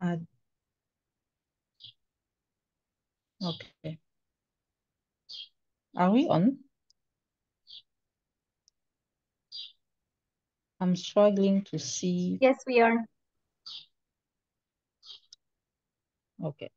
Add. Okay. Are we on? I'm struggling to see. Yes, we are. Okay.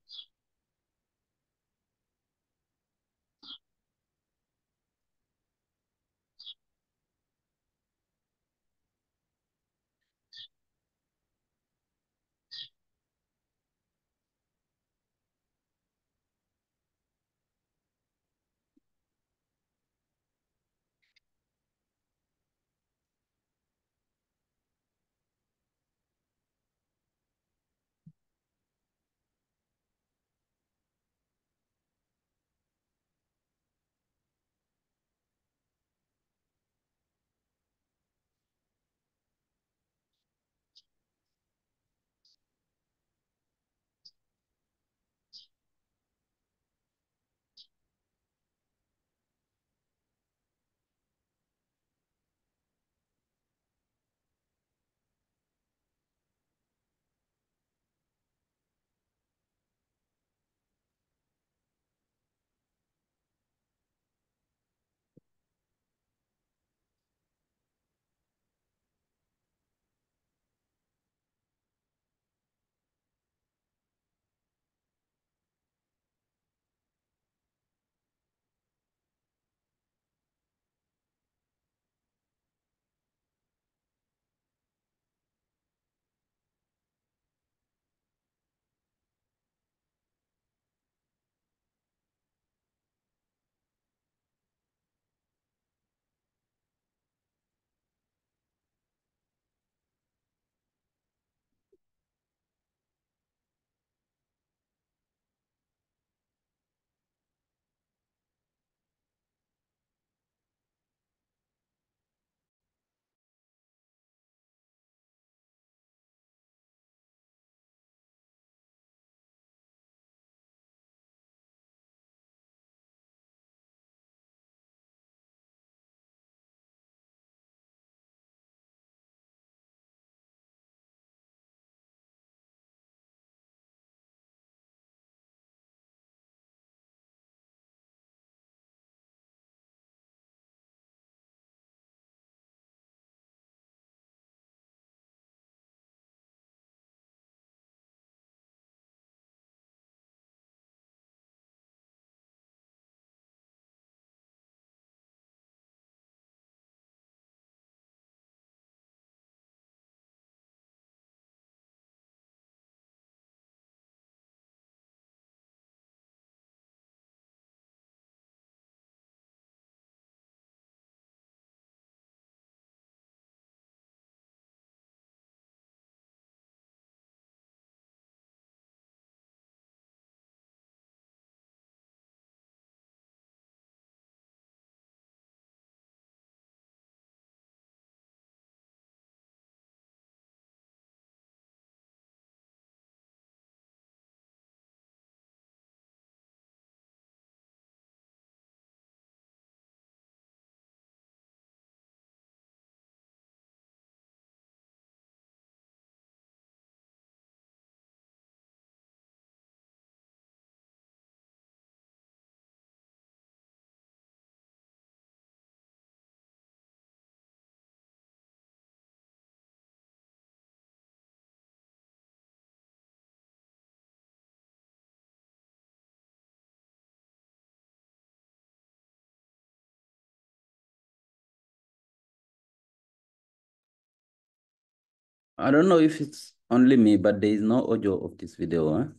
I don't know if it's only me, but there is no audio of this video. Eh? Huh?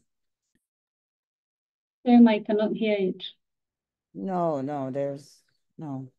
Sam, I cannot hear it. No, no, there's no.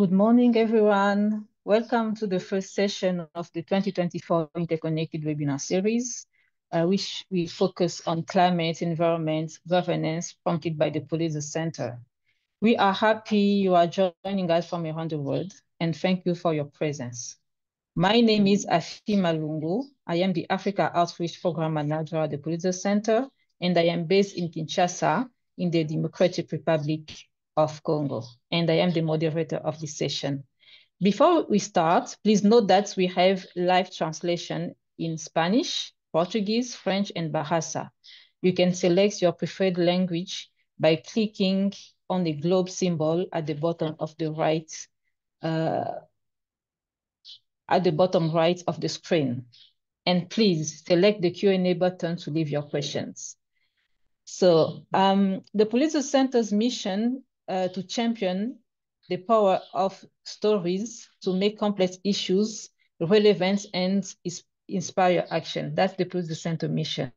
Good morning, everyone. Welcome to the first session of the 2024 Interconnected Webinar Series, uh, which we focus on climate, environment, governance, prompted by the Pulitzer Center. We are happy you are joining us from around the world, and thank you for your presence. My name is Afi Malungu. I am the Africa Outreach Program Manager at the Pulitzer Center, and I am based in Kinshasa in the Democratic Republic of Congo, and I am the moderator of this session. Before we start, please note that we have live translation in Spanish, Portuguese, French, and Bahasa. You can select your preferred language by clicking on the globe symbol at the bottom of the right uh, at the bottom right of the screen. And please select the Q&A button to leave your questions. So um, the Pulitzer Center's mission uh, to champion the power of stories to make complex issues relevant and inspire action. That's the Pulitzer Center mission.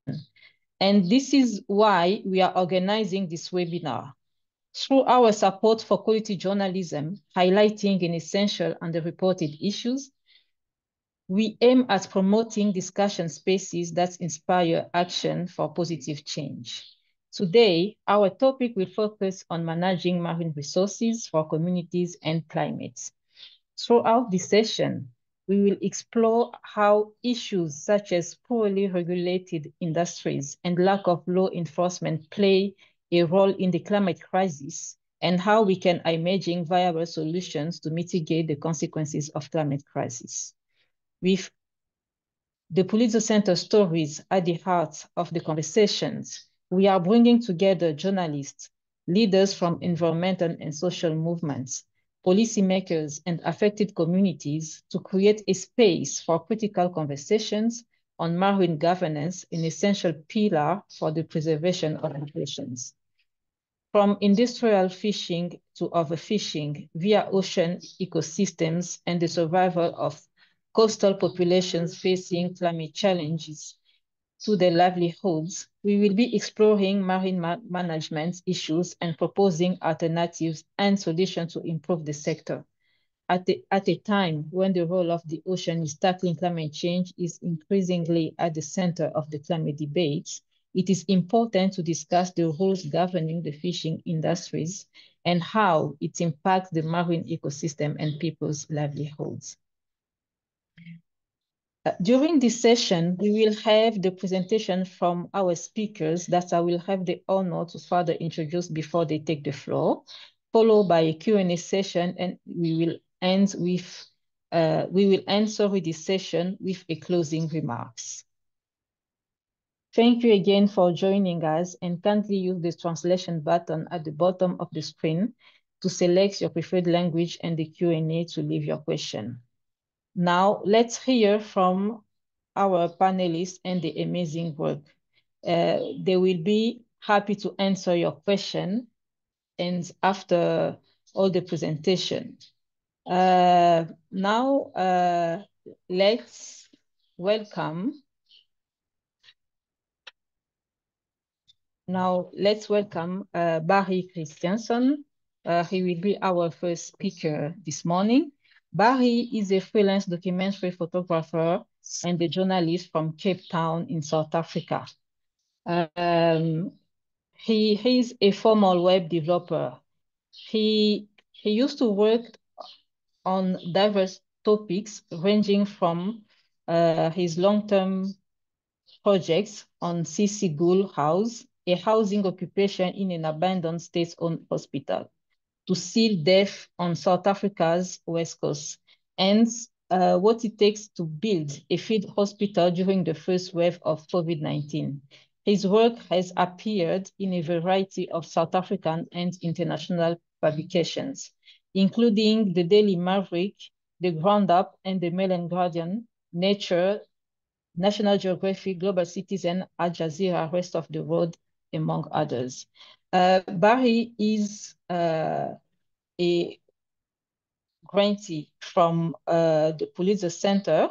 And this is why we are organizing this webinar. Through our support for quality journalism, highlighting an essential underreported issues, we aim at promoting discussion spaces that inspire action for positive change. Today, our topic will focus on managing marine resources for communities and climates. Throughout this session, we will explore how issues such as poorly regulated industries and lack of law enforcement play a role in the climate crisis and how we can imagine viable solutions to mitigate the consequences of climate crisis. With the Pulitzer Center stories at the heart of the conversations, we are bringing together journalists, leaders from environmental and social movements, policymakers, and affected communities to create a space for critical conversations on marine governance, an essential pillar for the preservation of populations. From industrial fishing to overfishing via ocean ecosystems and the survival of coastal populations facing climate challenges, to their livelihoods, we will be exploring marine ma management issues and proposing alternatives and solutions to improve the sector. At, the, at a time when the role of the ocean is tackling climate change is increasingly at the center of the climate debates, it is important to discuss the rules governing the fishing industries and how it impacts the marine ecosystem and people's livelihoods. Uh, during this session, we will have the presentation from our speakers that I will have the honor to further introduce before they take the floor, followed by a Q&A session, and we will end with uh, we will end sorry this session with a closing remarks. Thank you again for joining us and kindly use the translation button at the bottom of the screen to select your preferred language and the Q&A to leave your question. Now, let's hear from our panelists and the amazing work. Uh, they will be happy to answer your question and after all the presentation. Uh, now, uh, let's welcome Now, let's welcome uh, Barry Christianson. Uh, he will be our first speaker this morning. Barry is a freelance documentary photographer and a journalist from Cape Town in South Africa. Um, he, is a formal web developer. He, he used to work on diverse topics ranging from uh, his long-term projects on Cissie Gool House, a housing occupation in an abandoned state-owned hospital to seal death on South Africa's west coast and uh, what it takes to build a field hospital during the first wave of COVID-19. His work has appeared in a variety of South African and international publications, including the Daily Maverick, the GroundUp, and the Mail and Guardian, Nature, National Geographic, Global Citizen, Al Jazeera, Rest of the World, among others. Uh, Barry is uh, a grantee from uh, the Pulitzer Center.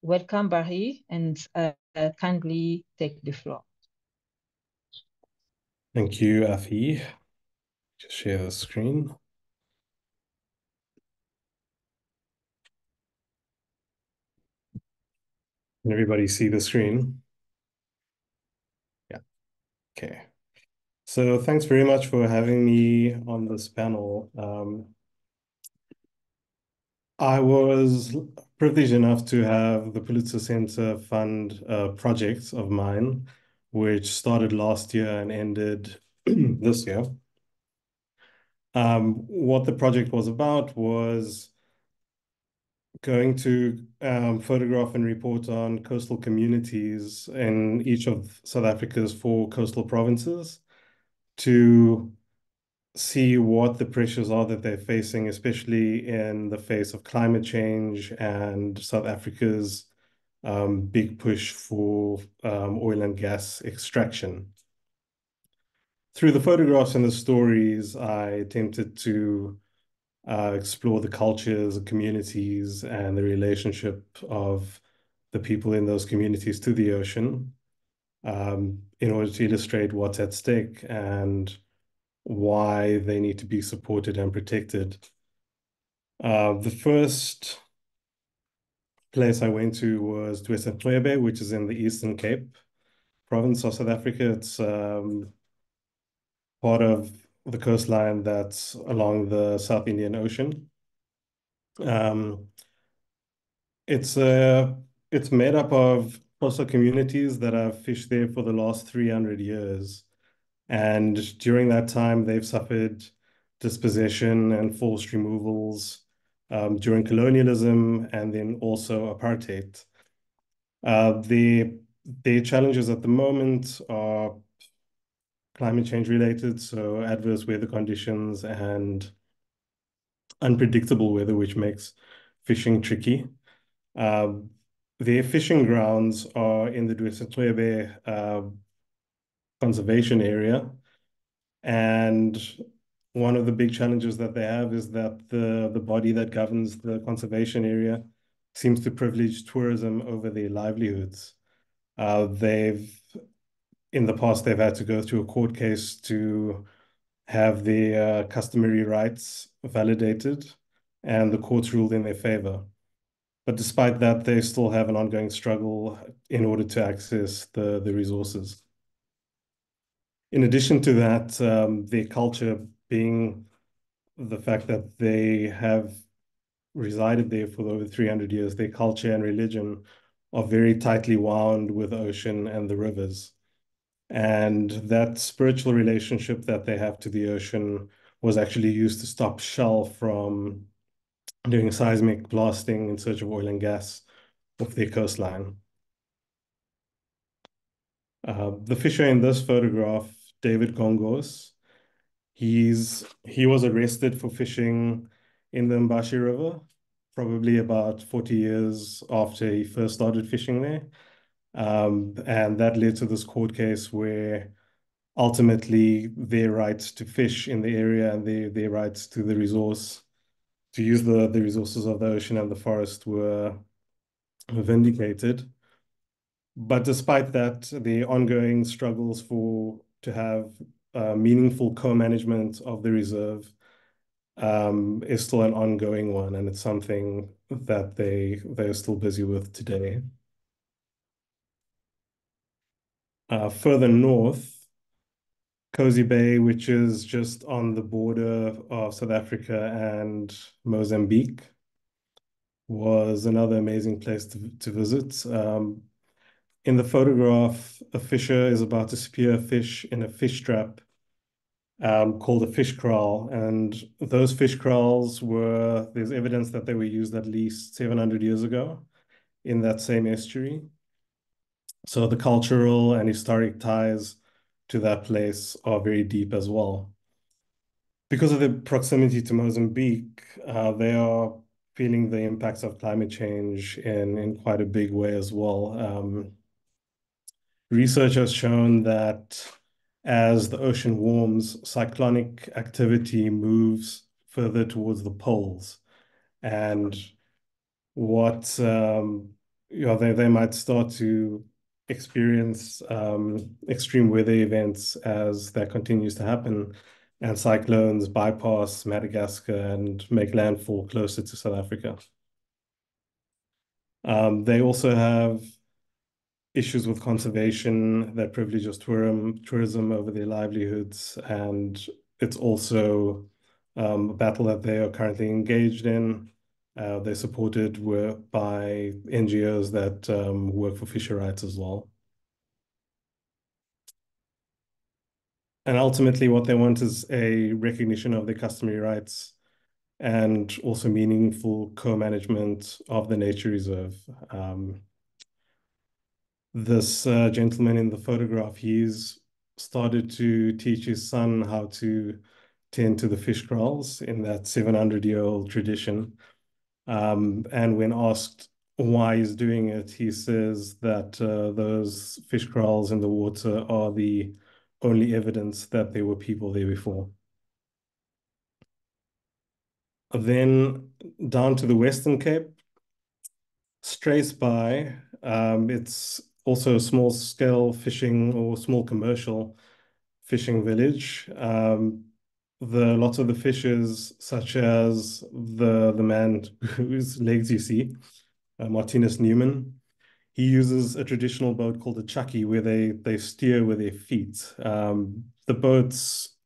Welcome, Barry, and uh, uh, kindly take the floor. Thank you, Afi. Just share the screen. Can everybody see the screen? Yeah. Okay. So thanks very much for having me on this panel. Um, I was privileged enough to have the Pulitzer Center fund a project of mine, which started last year and ended this year. Um, what the project was about was going to um, photograph and report on coastal communities in each of South Africa's four coastal provinces to see what the pressures are that they're facing, especially in the face of climate change and South Africa's um, big push for um, oil and gas extraction. Through the photographs and the stories, I attempted to uh, explore the cultures, communities, and the relationship of the people in those communities to the ocean in order to illustrate what's at stake and why they need to be supported and protected. Uh, the first place I went to was Dwesa which is in the Eastern Cape province of South Africa. It's um, part of the coastline that's along the South Indian Ocean. Um, it's uh, it's made up of coastal communities that have fished there for the last 300 years. And during that time, they've suffered dispossession and forced removals um, during colonialism and then also apartheid. Uh, the, challenges at the moment are climate change related, so adverse weather conditions and unpredictable weather, which makes fishing tricky. Uh, their fishing grounds are in the Dwesa uh, conservation area. And one of the big challenges that they have is that the, the body that governs the conservation area seems to privilege tourism over their livelihoods. Uh, they've in the past they've had to go through a court case to have their uh, customary rights validated, and the courts ruled in their favor. But despite that, they still have an ongoing struggle in order to access the, the resources. In addition to that, um, their culture being the fact that they have resided there for over 300 years, their culture and religion are very tightly wound with the ocean and the rivers. And that spiritual relationship that they have to the ocean was actually used to stop Shell from doing seismic blasting in search of oil and gas off their coastline. Uh, the fisher in this photograph, David Gongos, he's he was arrested for fishing in the Mbashe River, probably about 40 years after he first started fishing there. Um, and that led to this court case where ultimately their rights to fish in the area and their, their rights to the resource, to use the, the resources of the ocean and the forest were vindicated. But despite that, the ongoing struggles for to have meaningful co-management of the reserve um, is still an ongoing one, and it's something that they they're still busy with today. Uh, further north, Kosi Bay, which is just on the border of South Africa and Mozambique, was another amazing place to, to visit. Um, in the photograph, a fisher is about to spear a fish in a fish trap um, called a fish kraal. And those fish kraals were, there's evidence that they were used at least 700 years ago in that same estuary. So the cultural and historic ties to that place are very deep as well. Because of the proximity to Mozambique, uh, they are feeling the impacts of climate change in, in quite a big way as well. Um, research has shown that as the ocean warms, cyclonic activity moves further towards the poles. And what um, you know, they, they might start to experience um, extreme weather events as that continues to happen and cyclones bypass Madagascar and make landfall closer to South Africa. Um, they also have issues with conservation that privileges tourism, tourism over their livelihoods, and it's also um, a battle that they are currently engaged in. Uh, they're supported by NGOs that um, work for fisher rights as well. And ultimately, what they want is a recognition of their customary rights and also meaningful co-management of the nature reserve. Um, this uh, gentleman in the photograph, he's started to teach his son how to tend to the fish kraals in that 700 year old tradition. Um, and when asked why he's doing it, he says that uh, those fish kraals in the water are the only evidence that there were people there before. Then down to the Western Cape, Struisbaai, um, it's also a small scale fishing or small commercial fishing village. The lots of the fishes, such as the the man whose legs you see, uh, Martinus Newman, he uses a traditional boat called a chakkie, where they they steer with their feet. Um, the boats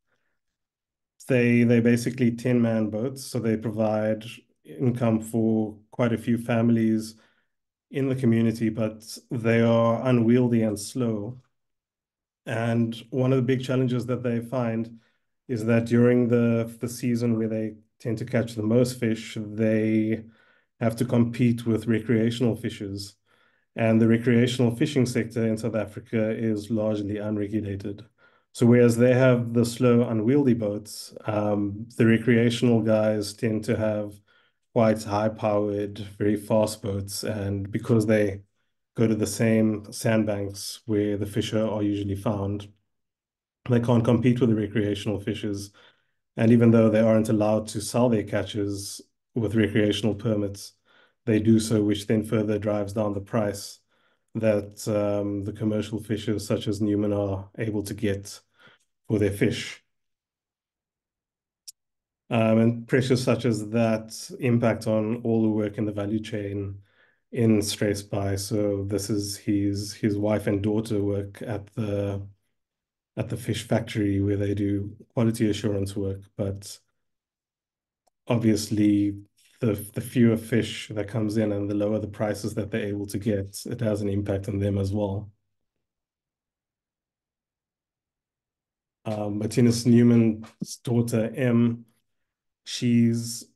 they they basically 10 man boats, so they provide income for quite a few families in the community, but they are unwieldy and slow. And one of the big challenges that they find is that during the the season where they tend to catch the most fish, they have to compete with recreational fishers. And the recreational fishing sector in South Africa is largely unregulated. So whereas they have the slow, unwieldy boats, um, the recreational guys tend to have quite high-powered, very fast boats, and because they go to the same sandbanks where the fish are usually found, they can't compete with the recreational fishers. And even though they aren't allowed to sell their catches with recreational permits, they do so, which then further drives down the price that um, the commercial fishers such as Newman are able to get for their fish. Um, and pressures such as that impact on all the work in the value chain in Struisbaai. So this is his his wife and daughter work at the at the fish factory where they do quality assurance work, but obviously the the fewer fish that comes in and the lower the prices that they're able to get, it has an impact on them as well. Um, Martinus Newman's daughter M, she's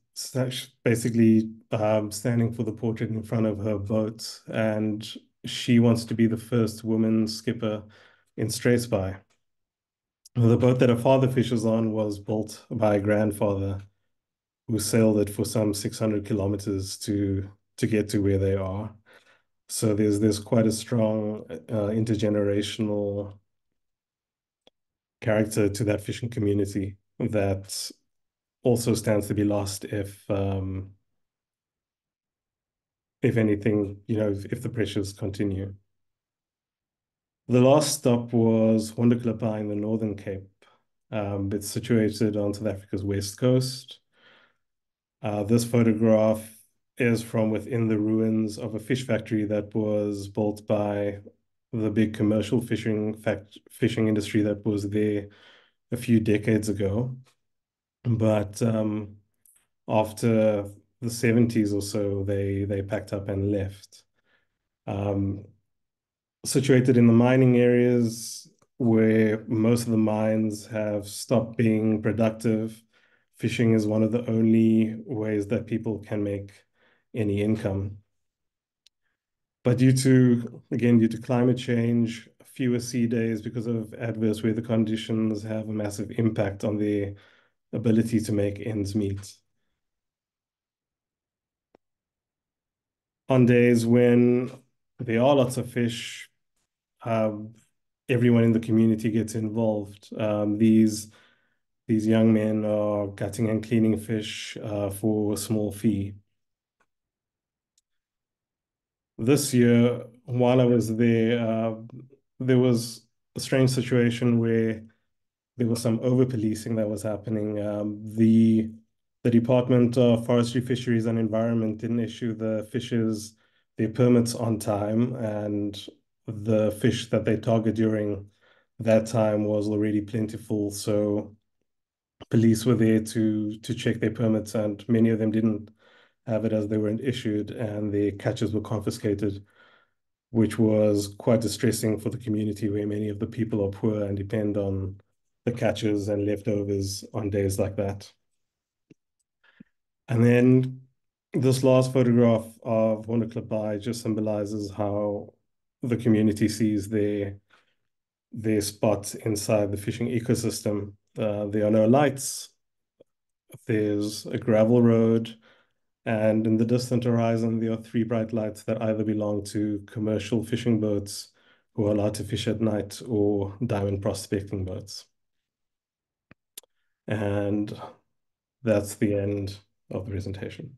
basically um, standing for the portrait in front of her boat, and she wants to be the first woman skipper in Struisbaai. The boat that her father fishes on was built by a grandfather who sailed it for some 600 kilometers to to get to where they are. So there's there's quite a strong uh, intergenerational character to that fishing community that also stands to be lost if um, if anything, you know, if, if the pressures continue. The last stop was Hondeklip in the Northern Cape. Um, it's situated on South Africa's west coast. Uh, this photograph is from within the ruins of a fish factory that was built by the big commercial fishing fact fishing industry that was there a few decades ago. But um, after the 70s or so, they they packed up and left. Um, situated in the mining areas where most of the mines have stopped being productive fishing is one of the only ways that people can make any income. But due to, again, due to climate change, fewer sea days because of adverse weather conditions have a massive impact on their ability to make ends meet. On days when there are lots of fish, everyone in the community gets involved. Um, these these young men are cutting and cleaning fish uh, for a small fee. This year, while I was there, uh, there was a strange situation where there was some over-policing that was happening. Um, the the Department of Forestry, Fisheries and Environment didn't issue the fishers their permits on time, and the fish that they target during that time was already plentiful. So police were there to to check their permits, and many of them didn't have it as they weren't issued, and their catches were confiscated, which was quite distressing for the community where many of the people are poor and depend on the catches and leftovers on days like that. And then this last photograph of Hondeklip Bay just symbolizes how the community sees their their spot inside the fishing ecosystem. Uh, there are no lights. There's a gravel road, and in the distant horizon, there are three bright lights that either belong to commercial fishing boats who are allowed to fish at night or diamond prospecting boats. And that's the end of the presentation.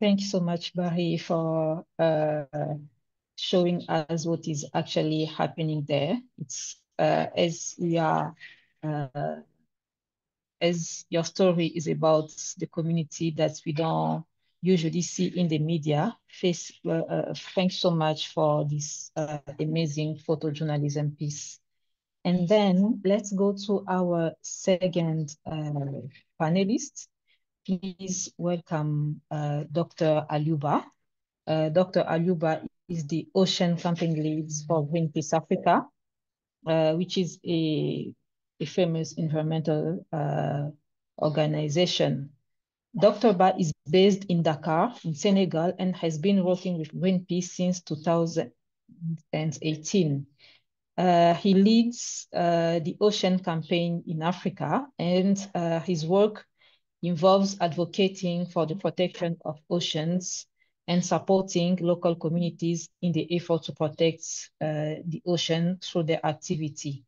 Thank you so much, Barry, for uh, showing us what is actually happening there. It's uh, as we are, uh, as your story is about the community that we don't usually see in the media. Face, uh, uh, thanks so much for this uh, amazing photojournalism piece. And then let's go to our second panelist. Please welcome Dr. Aliou Ba. Dr. Aliou Ba is the Ocean Campaign Leads for Greenpeace Africa, uh, which is a, a famous environmental uh, organization. Dr. Ba is based in Dakar, in Senegal, and has been working with Greenpeace since 2018. Uh, he leads uh, the Ocean Campaign in Africa, and uh, his work involves advocating for the protection of oceans and supporting local communities in the effort to protect uh, the ocean through their activity.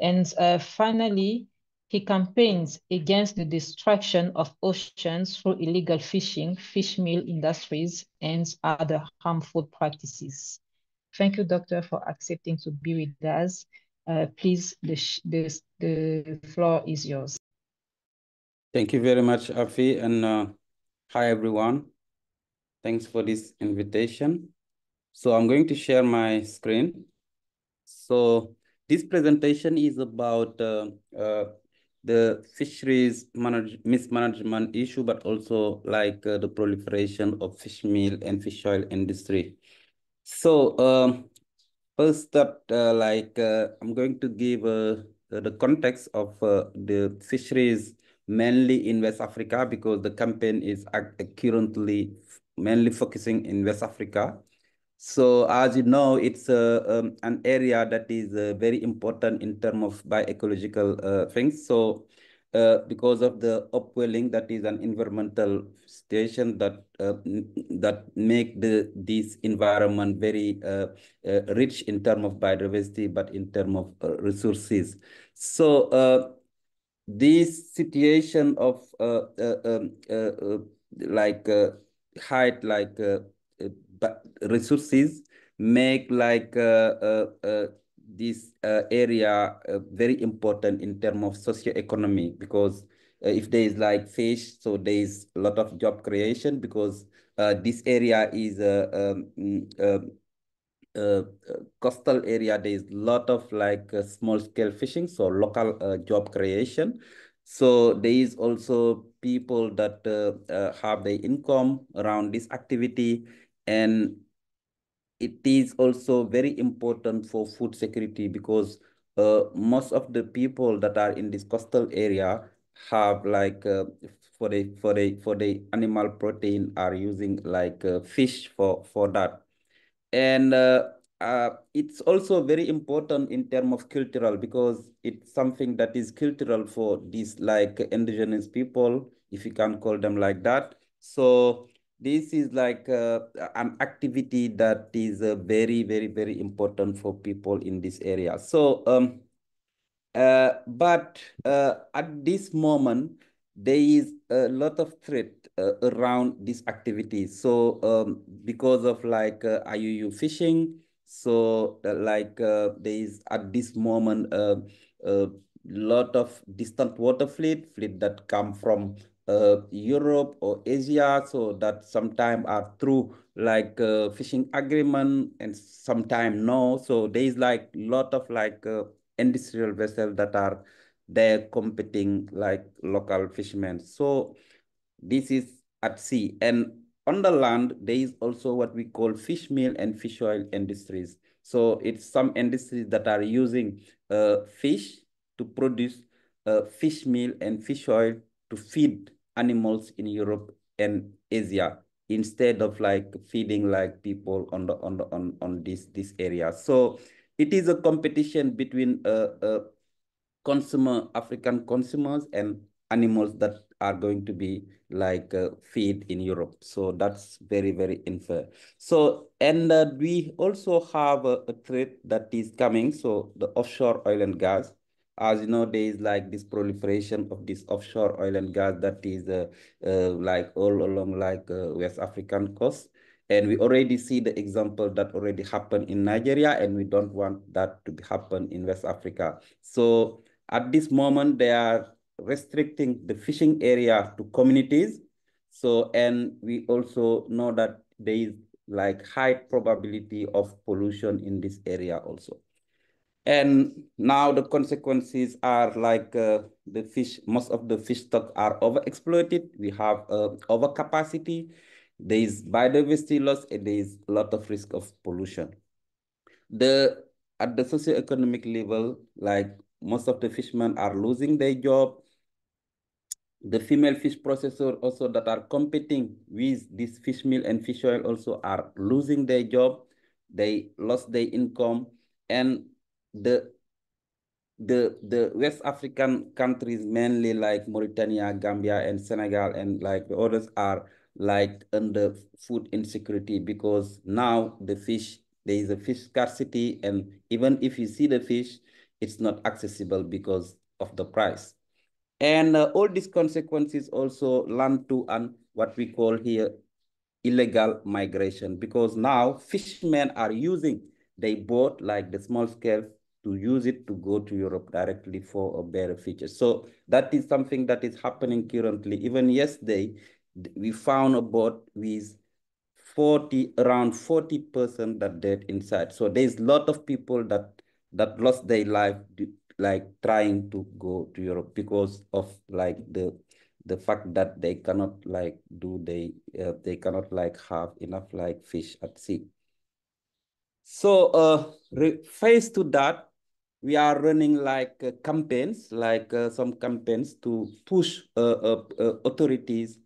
And uh, finally, he campaigns against the destruction of oceans through illegal fishing, fish meal industries, and other harmful practices. Thank you, Doctor, for accepting to be with us. Uh, please, the, the, the floor is yours. Thank you very much, Afi, and uh, hi, everyone. Thanks for this invitation. So I'm going to share my screen. So this presentation is about uh, uh, the fisheries manage mismanagement issue, but also like uh, the proliferation of fish meal and fish oil industry. So um, first up, uh, like uh, I'm going to give uh, the context of the fisheries mainly in West Africa because the campaign is currently mainly focusing in West Africa. So as you know, it's uh, um, an area that is uh, very important in terms of bioecological uh, things. So uh, because of the upwelling, that is an environmental situation that uh, that make the this environment very uh, rich in terms of biodiversity, but in terms of resources. So this situation of uh, uh, um, uh, like height like uh, uh, resources make like uh, this area very important in terms of socio-economy because if there is like fish, so there is a lot of job creation because this area is um, mm, um, uh, coastal area, there is a lot of like uh, small scale fishing, so local uh, job creation. So there is also people that uh, uh, have their income around this activity and it is also very important for food security because uh, most of the people that are in this coastal area have like uh, for the for the for the animal protein are using like uh, fish for for that and uh, uh, it's also very important in terms of cultural because it's something that is cultural for these like indigenous people, if you can call them like that. So this is like uh, an activity that is uh, very, very, very important for people in this area. So, um, uh, but uh, at this moment, there is a lot of threat around these activities. So um, because of like uh, IUU fishing, so uh, like uh, there is at this moment a uh, lot of distant water fleet, fleet that come from uh, Europe or Asia, so that sometimes are through like uh, fishing agreement and sometimes no. So there is like lot of like uh, industrial vessels that are there competing like local fishermen. So this is at sea and on the land, there is also what we call fish meal and fish oil industries. So it's some industries that are using uh, fish to produce uh, fish meal and fish oil to feed animals in Europe and Asia instead of like feeding like people on the on the on on this this area. So it is a competition between uh, uh consumer African consumers and animals that are going to be like uh, feed in Europe. So that's very, very unfair. So, and uh, we also have a, a threat that is coming. So the offshore oil and gas, as you know, there is like this proliferation of this offshore oil and gas that is uh, uh, like all along like uh, West African coast. And we already see the example that already happened in Nigeria, and we don't want that to happen in West Africa. So at this moment, there are restricting the fishing area to communities. So, and we also know that there is like high probability of pollution in this area also. And now the consequences are like uh, the fish, most of the fish stock are overexploited. We have uh, overcapacity. There is biodiversity loss and there is a lot of risk of pollution. The At the socioeconomic level, like most of the fishermen are losing their job the female fish processor also that are competing with this fish meal and fish oil also are losing their job. They lost their income and the the the West African countries, mainly like Mauritania, Gambia, and Senegal, and like the others are like under food insecurity because now the fish, there is a fish scarcity, and even if you see the fish, it's not accessible because of the price. And uh, all these consequences also land to an what we call here illegal migration because now fishermen are using they boat like the small scale to use it to go to Europe directly for a better future. So that is something that is happening currently. Even yesterday, we found a boat with 40, around 40% that dead inside. So there's a lot of people that that lost their life like trying to go to Europe because of like the the fact that they cannot like do they uh, they cannot like have enough like fish at sea. So uh face to that, we are running like uh, campaigns, like uh, some campaigns to push uh, uh, uh authorities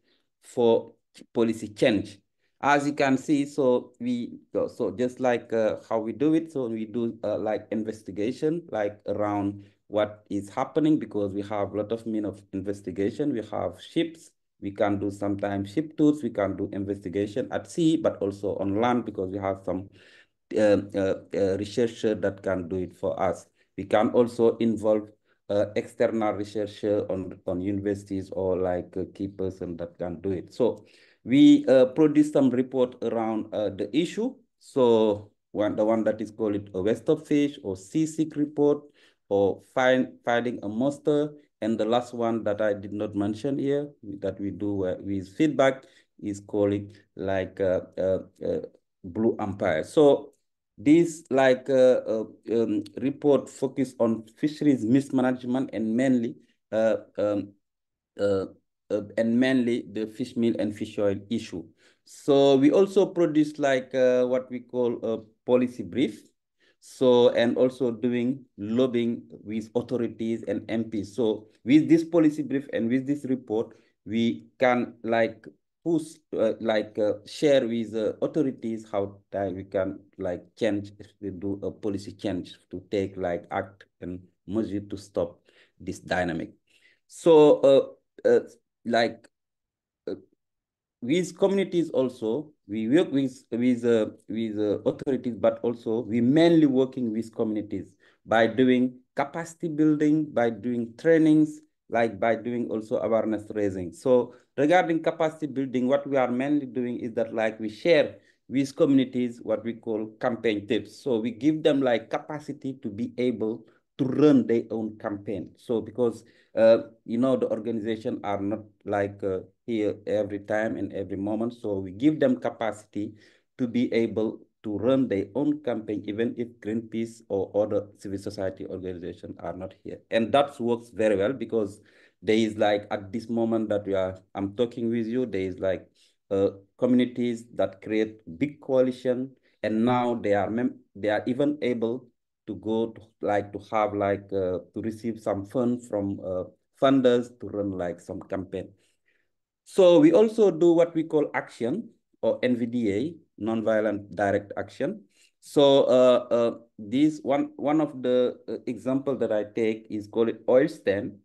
for policy change as you can see, so we so just like uh, how we do it, so we do uh, like investigation, like around what is happening because we have a lot of mean of investigation. We have ships. We can do sometimes ship tours. We can do investigation at sea, but also on land because we have some uh, uh, uh researcher that can do it for us. We can also involve uh, external researcher on, on universities or like a key person that can do it. So we uh, produced some report around uh, the issue. So one, the one that is called a waste of fish or seasick report or find, finding a monster. And the last one that I did not mention here that we do uh, with feedback is called it like uh, uh, uh, Blue Empire. So this like um, report focus on fisheries mismanagement and mainly um, uh, and mainly the fish meal and fish oil issue. So we also produce like uh, what we call a policy brief. So, and also doing lobbying with authorities and MPs. So with this policy brief and with this report, we can like push, uh, like uh, share with authorities how we can like change, if we do a policy change to take like act and measure to stop this dynamic. So uh, uh, like uh, with communities also we work with with uh, with uh, authorities but also we mainly working with communities by doing capacity building by doing trainings like by doing also awareness raising so regarding capacity building what we are mainly doing is that like we share with communities what we call campaign tips so we give them like capacity to be able to run their own campaign. So because, uh, you know, the organization are not like uh, here every time and every moment. So we give them capacity to be able to run their own campaign, even if Greenpeace or other civil society organizations are not here. And that works very well because there is like, at this moment that we are, I'm talking with you, there is like uh, communities that create big coalition and now they are mem they are even able to go to, like to have like uh, to receive some fund from uh, funders to run like some campaign. So we also do what we call action or NVDA, nonviolent direct action. So uh, uh, this one one of the uh, example that I take is called oil stand,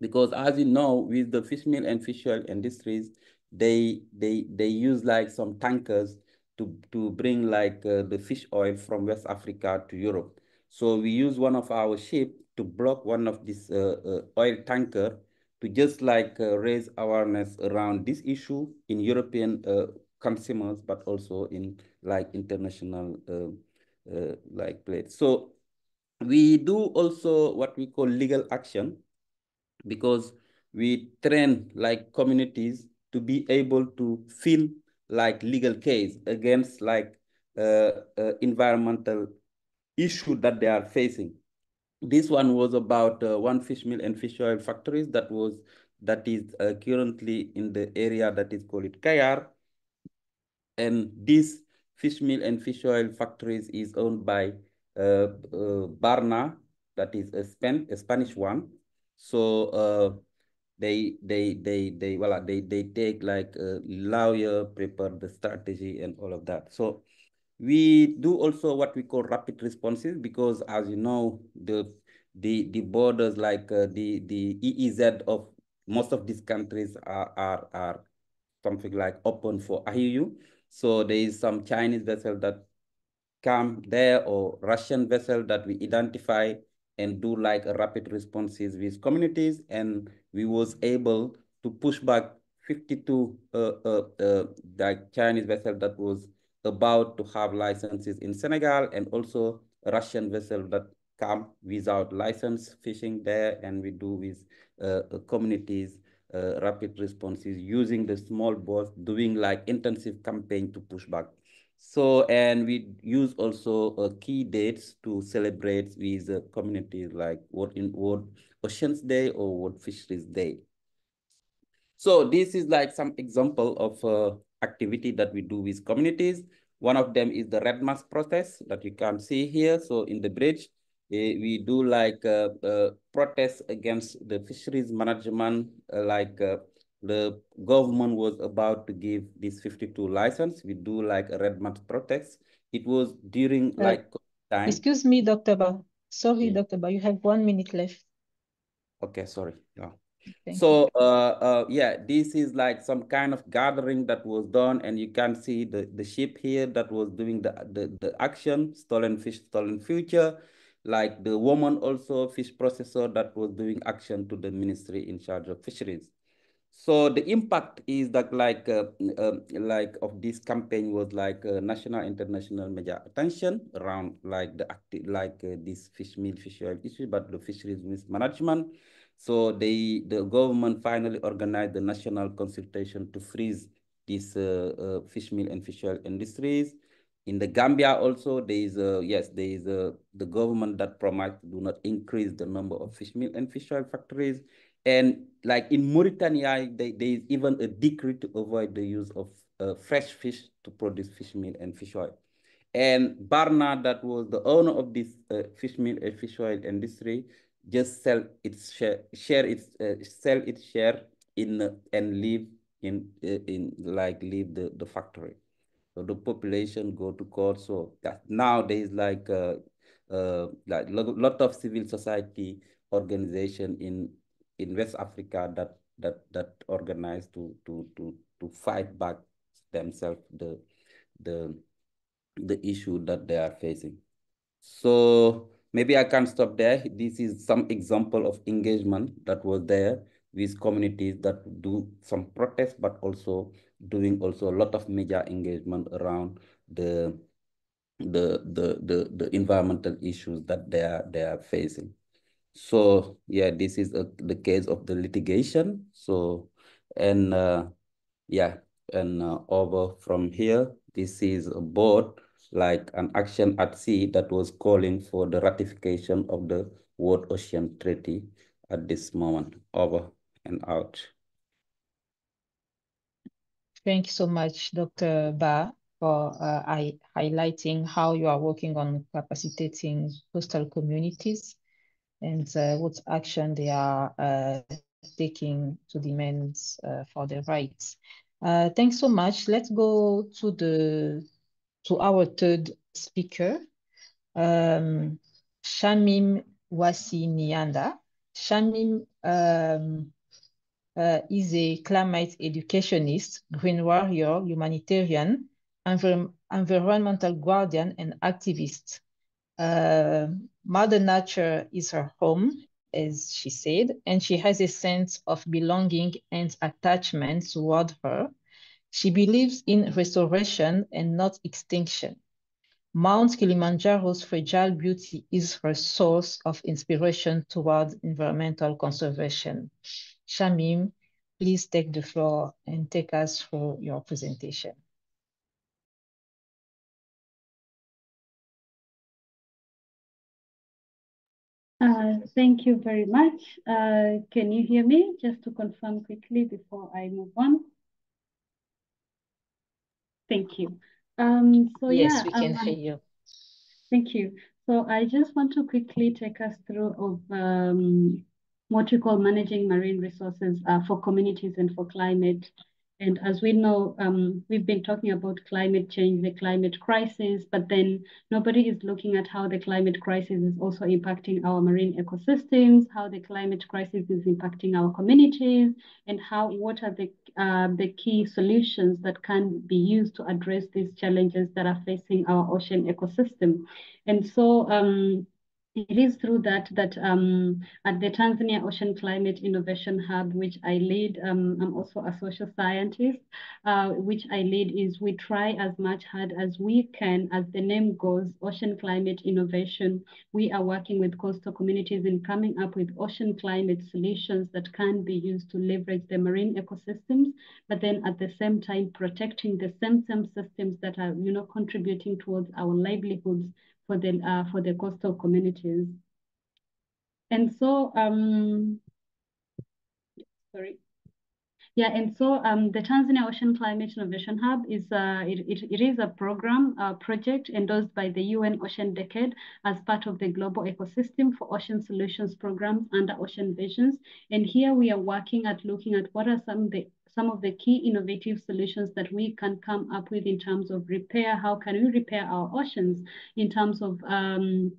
because as you know, with the fish meal and fish oil industries, they they they use like some tankers to to bring like uh, the fish oil from West Africa to Europe. So we use one of our ship to block one of this uh, uh, oil tanker to just like uh, raise awareness around this issue in European uh, consumers, but also in like international uh, uh, like place. So we do also what we call legal action because we train like communities to be able to feel like legal case against like environmental issue that they are facing. This one was about uh, one fish meal and fish oil factories that was that is uh, currently in the area that is called Kayar. And this fish meal and fish oil factories is owned by uh, uh Barna, that is a, Span a Spanish one. So uh, they they they they well they they take like a lawyer prepare the strategy and all of that. So we do also what we call rapid responses because as you know, the the the borders like uh, the the EEZ of most of these countries are are are something like open for IUU. So there is some Chinese vessel that come there or Russian vessel that we identify and do like a rapid responses with communities. And we was able to push back 52 uh, uh, uh, like Chinese vessel that was about to have licenses in Senegal and also Russian vessel that come without license fishing there and we do with uh, uh, communities uh, rapid responses using the small boats doing like intensive campaign to push back. So and we use also uh, key dates to celebrate with uh, communities like what in World Oceans Day or World Fisheries Day. So this is like some example of uh, activity that we do with communities. One of them is the red mask protest that you can see here. So in the bridge, eh, we do like uh, uh, protests against the fisheries management, uh, like uh, the government was about to give this 52 license. We do like a red mask protest. It was during uh, like time. Excuse me, Dr. Ba. Sorry, yeah. Dr. Ba, you have one minute left. Okay, sorry. Yeah. So uh, uh, yeah, this is like some kind of gathering that was done, and you can see the the ship here that was doing the the, the action, stolen fish, stolen future, like the woman also fish processor that was doing action to the ministry in charge of fisheries. So the impact is that like uh, uh, like of this campaign was like uh, national international media attention around like the active like uh, this fish meal fish oil issue, but the fisheries mismanagement so they, the government finally organized the national consultation to freeze these uh, uh, fish meal and fish oil industries. In the Gambia also, there is a, yes, there is a, the government that promised to do not increase the number of fish meal and fish oil factories. And like in Mauritania, they, there is even a decree to avoid the use of uh, fresh fish to produce fish meal and fish oil. And Barna, that was the owner of this uh, fish meal and fish oil industry, just sell its share, share its uh, sell its share in and leave in uh, in like leave the the factory. So the population go to court. So that now there is like uh, uh like lot, lot of civil society organization in in West Africa that that that organize to to to to fight back themselves the the the issue that they are facing. So maybe I can stop there. This is some example of engagement that was there with communities that do some protests, but also doing also a lot of media engagement around the the the the, the environmental issues that they are they are facing. So yeah, this is a, the case of the litigation. So, and uh, yeah, and uh, over from here, this is a board like an action at sea that was calling for the ratification of the World Ocean Treaty at this moment. Over and out. Thank you so much, Dr. Ba, for uh, I, highlighting how you are working on capacitating coastal communities and uh, what action they are uh, taking to demand uh, for their rights. Uh, thanks so much. Let's go to the to our third speaker, um, Shamim Wasi Mianda. Shamim um, uh, is a climate educationist, green warrior, humanitarian, env environmental guardian, and activist. Uh, Mother Nature is her home, as she said, and she has a sense of belonging and attachment toward her. She believes in restoration and not extinction. Mount Kilimanjaro's fragile beauty is her source of inspiration towards environmental conservation. Shamim, please take the floor and take us through your presentation. Uh, thank you very much. Uh, can you hear me? Just to confirm quickly before I move on. Thank you. Um, so yes, yeah, we can um, hear you. Thank you. So I just want to quickly take us through of um, what we call managing marine resources uh, for communities and for climate and as we know, um, we've been talking about climate change, the climate crisis, but then nobody is looking at how the climate crisis is also impacting our marine ecosystems, how the climate crisis is impacting our communities, and how what are the uh, the key solutions that can be used to address these challenges that are facing our ocean ecosystem. And so um, it is through that that um, at the Tanzania Ocean Climate Innovation Hub, which I lead, um, I'm also a social scientist, uh, which I lead is we try as much hard as we can, as the name goes, ocean climate innovation. We are working with coastal communities in coming up with ocean climate solutions that can be used to leverage the marine ecosystems, but then at the same time protecting the same same systems that are, you know, contributing towards our livelihoods for the uh, for the coastal communities. And so, um, sorry. Yeah, and so um, the Tanzania Ocean Climate Innovation Hub is uh, it, it, it is a program uh, project endorsed by the UN Ocean Decade as part of the Global Ecosystem for Ocean Solutions programs under Ocean Visions. And here we are working at looking at what are some of the some of the key innovative solutions that we can come up with in terms of repair. How can we repair our oceans in terms of um,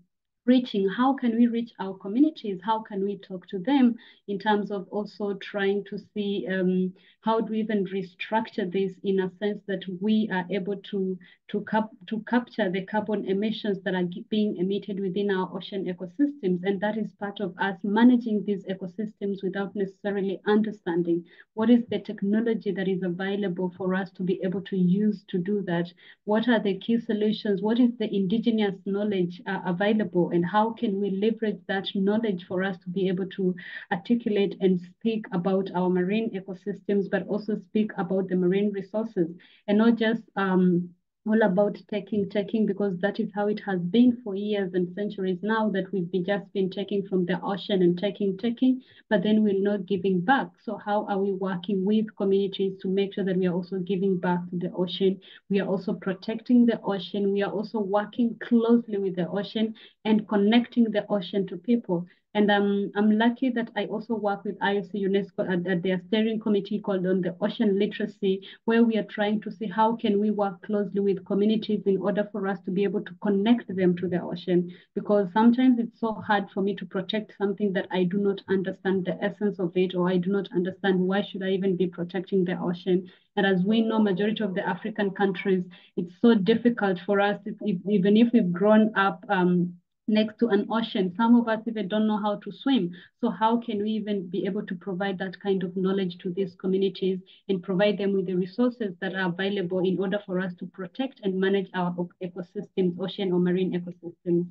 reaching? How can we reach our communities? How can we talk to them in terms of also trying to see um, how do we even restructure this in a sense that we are able to to, cap to capture the carbon emissions that are being emitted within our ocean ecosystems. And that is part of us managing these ecosystems without necessarily understanding what is the technology that is available for us to be able to use to do that. What are the key solutions? What is the indigenous knowledge uh, available? And how can we leverage that knowledge for us to be able to articulate and speak about our marine ecosystems, but also speak about the marine resources and not just um, all about taking, taking, because that is how it has been for years and centuries now that we've been just been taking from the ocean and taking, taking, but then we're not giving back. So how are we working with communities to make sure that we are also giving back to the ocean? We are also protecting the ocean. We are also working closely with the ocean and connecting the ocean to people. And um, I'm lucky that I also work with IOC UNESCO at, at, their steering committee called on the ocean literacy, where we are trying to see how can we work closely with communities in order for us to be able to connect them to the ocean. Because sometimes it's so hard for me to protect something that I do not understand the essence of it, or I do not understand why should I even be protecting the ocean. And as we know, majority of the African countries, it's so difficult for us, if, if, even if we've grown up um, next to an ocean. Some of us even don't know how to swim. So how can we even be able to provide that kind of knowledge to these communities and provide them with the resources that are available in order for us to protect and manage our ecosystems, ocean or marine ecosystems?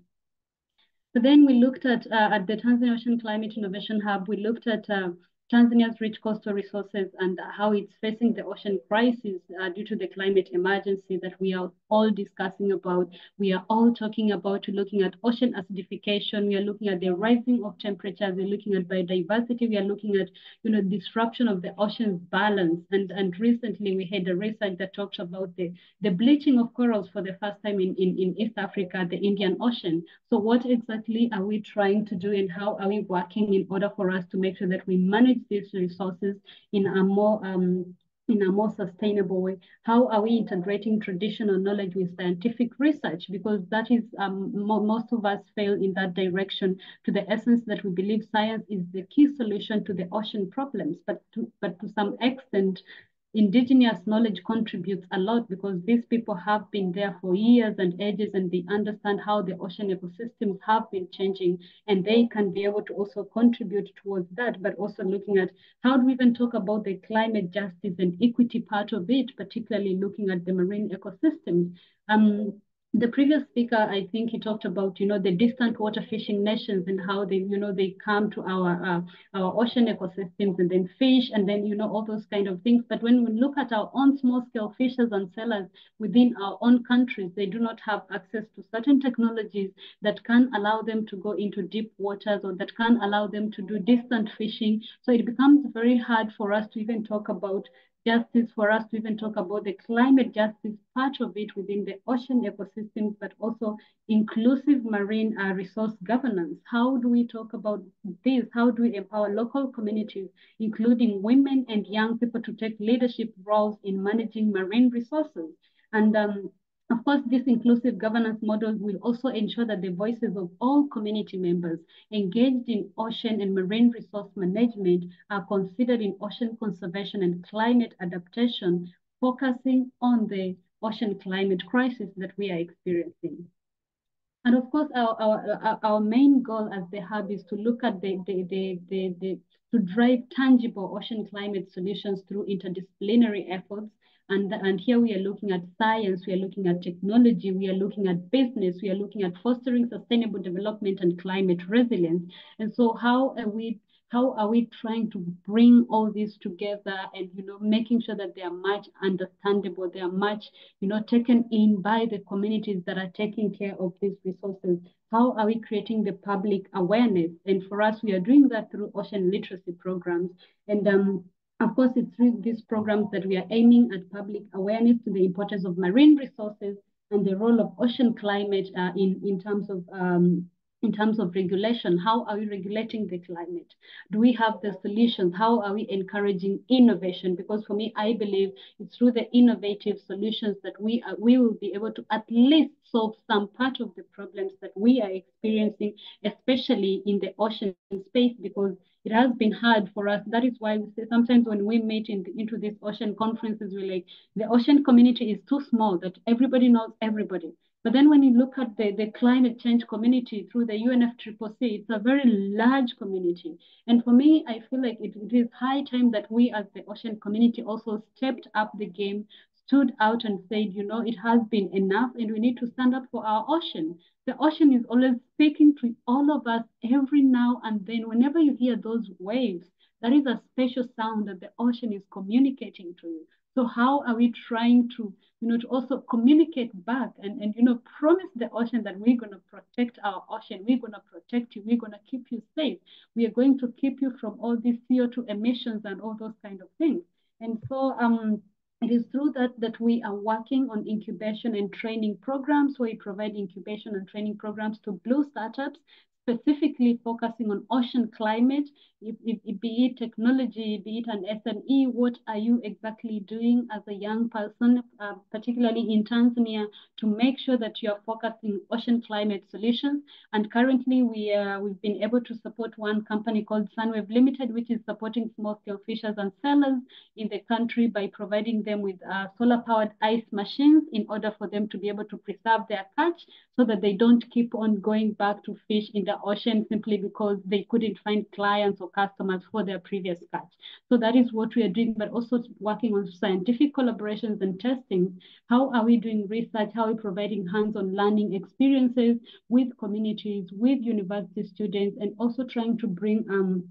So then we looked at, uh, at the Tanzania Ocean Climate Innovation Hub, we looked at uh, Tanzania's rich coastal resources and how it's facing the ocean crisis uh, due to the climate emergency that we are all discussing about. We are all talking about looking at ocean acidification. We are looking at the rising of temperatures. We're looking at biodiversity. We are looking at, you know, disruption of the ocean's balance. And, and recently we had a research that talked about the, the bleaching of corals for the first time in, in, in East Africa, the Indian Ocean. So what exactly are we trying to do and how are we working in order for us to make sure that we manage these resources in a more um, in a more sustainable way? How are we integrating traditional knowledge with scientific research? Because that is, um, mo most of us fail in that direction to the essence that we believe science is the key solution to the ocean problems. But to, but to some extent, indigenous knowledge contributes a lot because these people have been there for years and ages and they understand how the ocean ecosystems have been changing and they can be able to also contribute towards that. But also looking at how do we even talk about the climate justice and equity part of it particularly looking at the marine ecosystems? Um, the previous speaker, I think he talked about, you know, the distant water fishing nations and how they, you know, they come to our uh, our ocean ecosystems and then fish and then, you know, all those kind of things. But when we look at our own small scale fishers and sellers within our own countries, they do not have access to certain technologies that can allow them to go into deep waters or that can allow them to do distant fishing. So it becomes very hard for us to even talk about justice for us to even talk about the climate justice part of it within the ocean ecosystems, but also inclusive marine uh, resource governance. How do we talk about this? How do we empower local communities, including women and young people to take leadership roles in managing marine resources? And um, of course, this inclusive governance model will also ensure that the voices of all community members engaged in ocean and marine resource management are considered in ocean conservation and climate adaptation, focusing on the ocean climate crisis that we are experiencing. And of course, our, our, our main goal as the hub is to look at the, the, the, the, the to drive tangible ocean climate solutions through interdisciplinary efforts and, and here we are looking at science, we are looking at technology, we are looking at business, we are looking at fostering sustainable development and climate resilience. And so how are we how are we trying to bring all this together and you know making sure that they are much understandable they are much you know taken in by the communities that are taking care of these resources? How are we creating the public awareness? And for us we are doing that through ocean literacy programs. And um, of course, it's through these programs that we are aiming at public awareness to the importance of marine resources and the role of ocean climate uh, in, in terms of um, in terms of regulation, how are we regulating the climate? Do we have the solutions? How are we encouraging innovation? Because for me, I believe it's through the innovative solutions that we are, we will be able to at least solve some part of the problems that we are experiencing, especially in the ocean space, because it has been hard for us. That is why we say sometimes when we meet in the, into these ocean conferences, we're like, the ocean community is too small that everybody knows everybody. But then when you look at the, the climate change community through the UNFCCC, it's a very large community. And for me, I feel like it, it is high time that we as the ocean community also stepped up the game, stood out and said, you know, it has been enough and we need to stand up for our ocean. The ocean is always speaking to all of us every now and then. Whenever you hear those waves, that is a special sound that the ocean is communicating to you. So how are we trying to, you know, to also communicate back and, and you know, promise the ocean that we're going to protect our ocean, we're going to protect you, we're going to keep you safe, we are going to keep you from all these CO2 emissions and all those kind of things. And so um, it is through that that we are working on incubation and training programs. We provide incubation and training programs to blue startups specifically focusing on ocean climate, if, if, if, be it technology, be it an SME, what are you exactly doing as a young person, uh, particularly in Tanzania, to make sure that you are focusing ocean climate solutions. And currently we, uh, we've been able to support one company called Sunwave Limited, which is supporting small-scale fishers and sellers in the country by providing them with uh, solar-powered ice machines in order for them to be able to preserve their catch so that they don't keep on going back to fish in the ocean simply because they couldn't find clients or customers for their previous catch. So that is what we are doing, but also working on scientific collaborations and testing. How are we doing research? How are we providing hands-on learning experiences with communities, with university students, and also trying to bring um,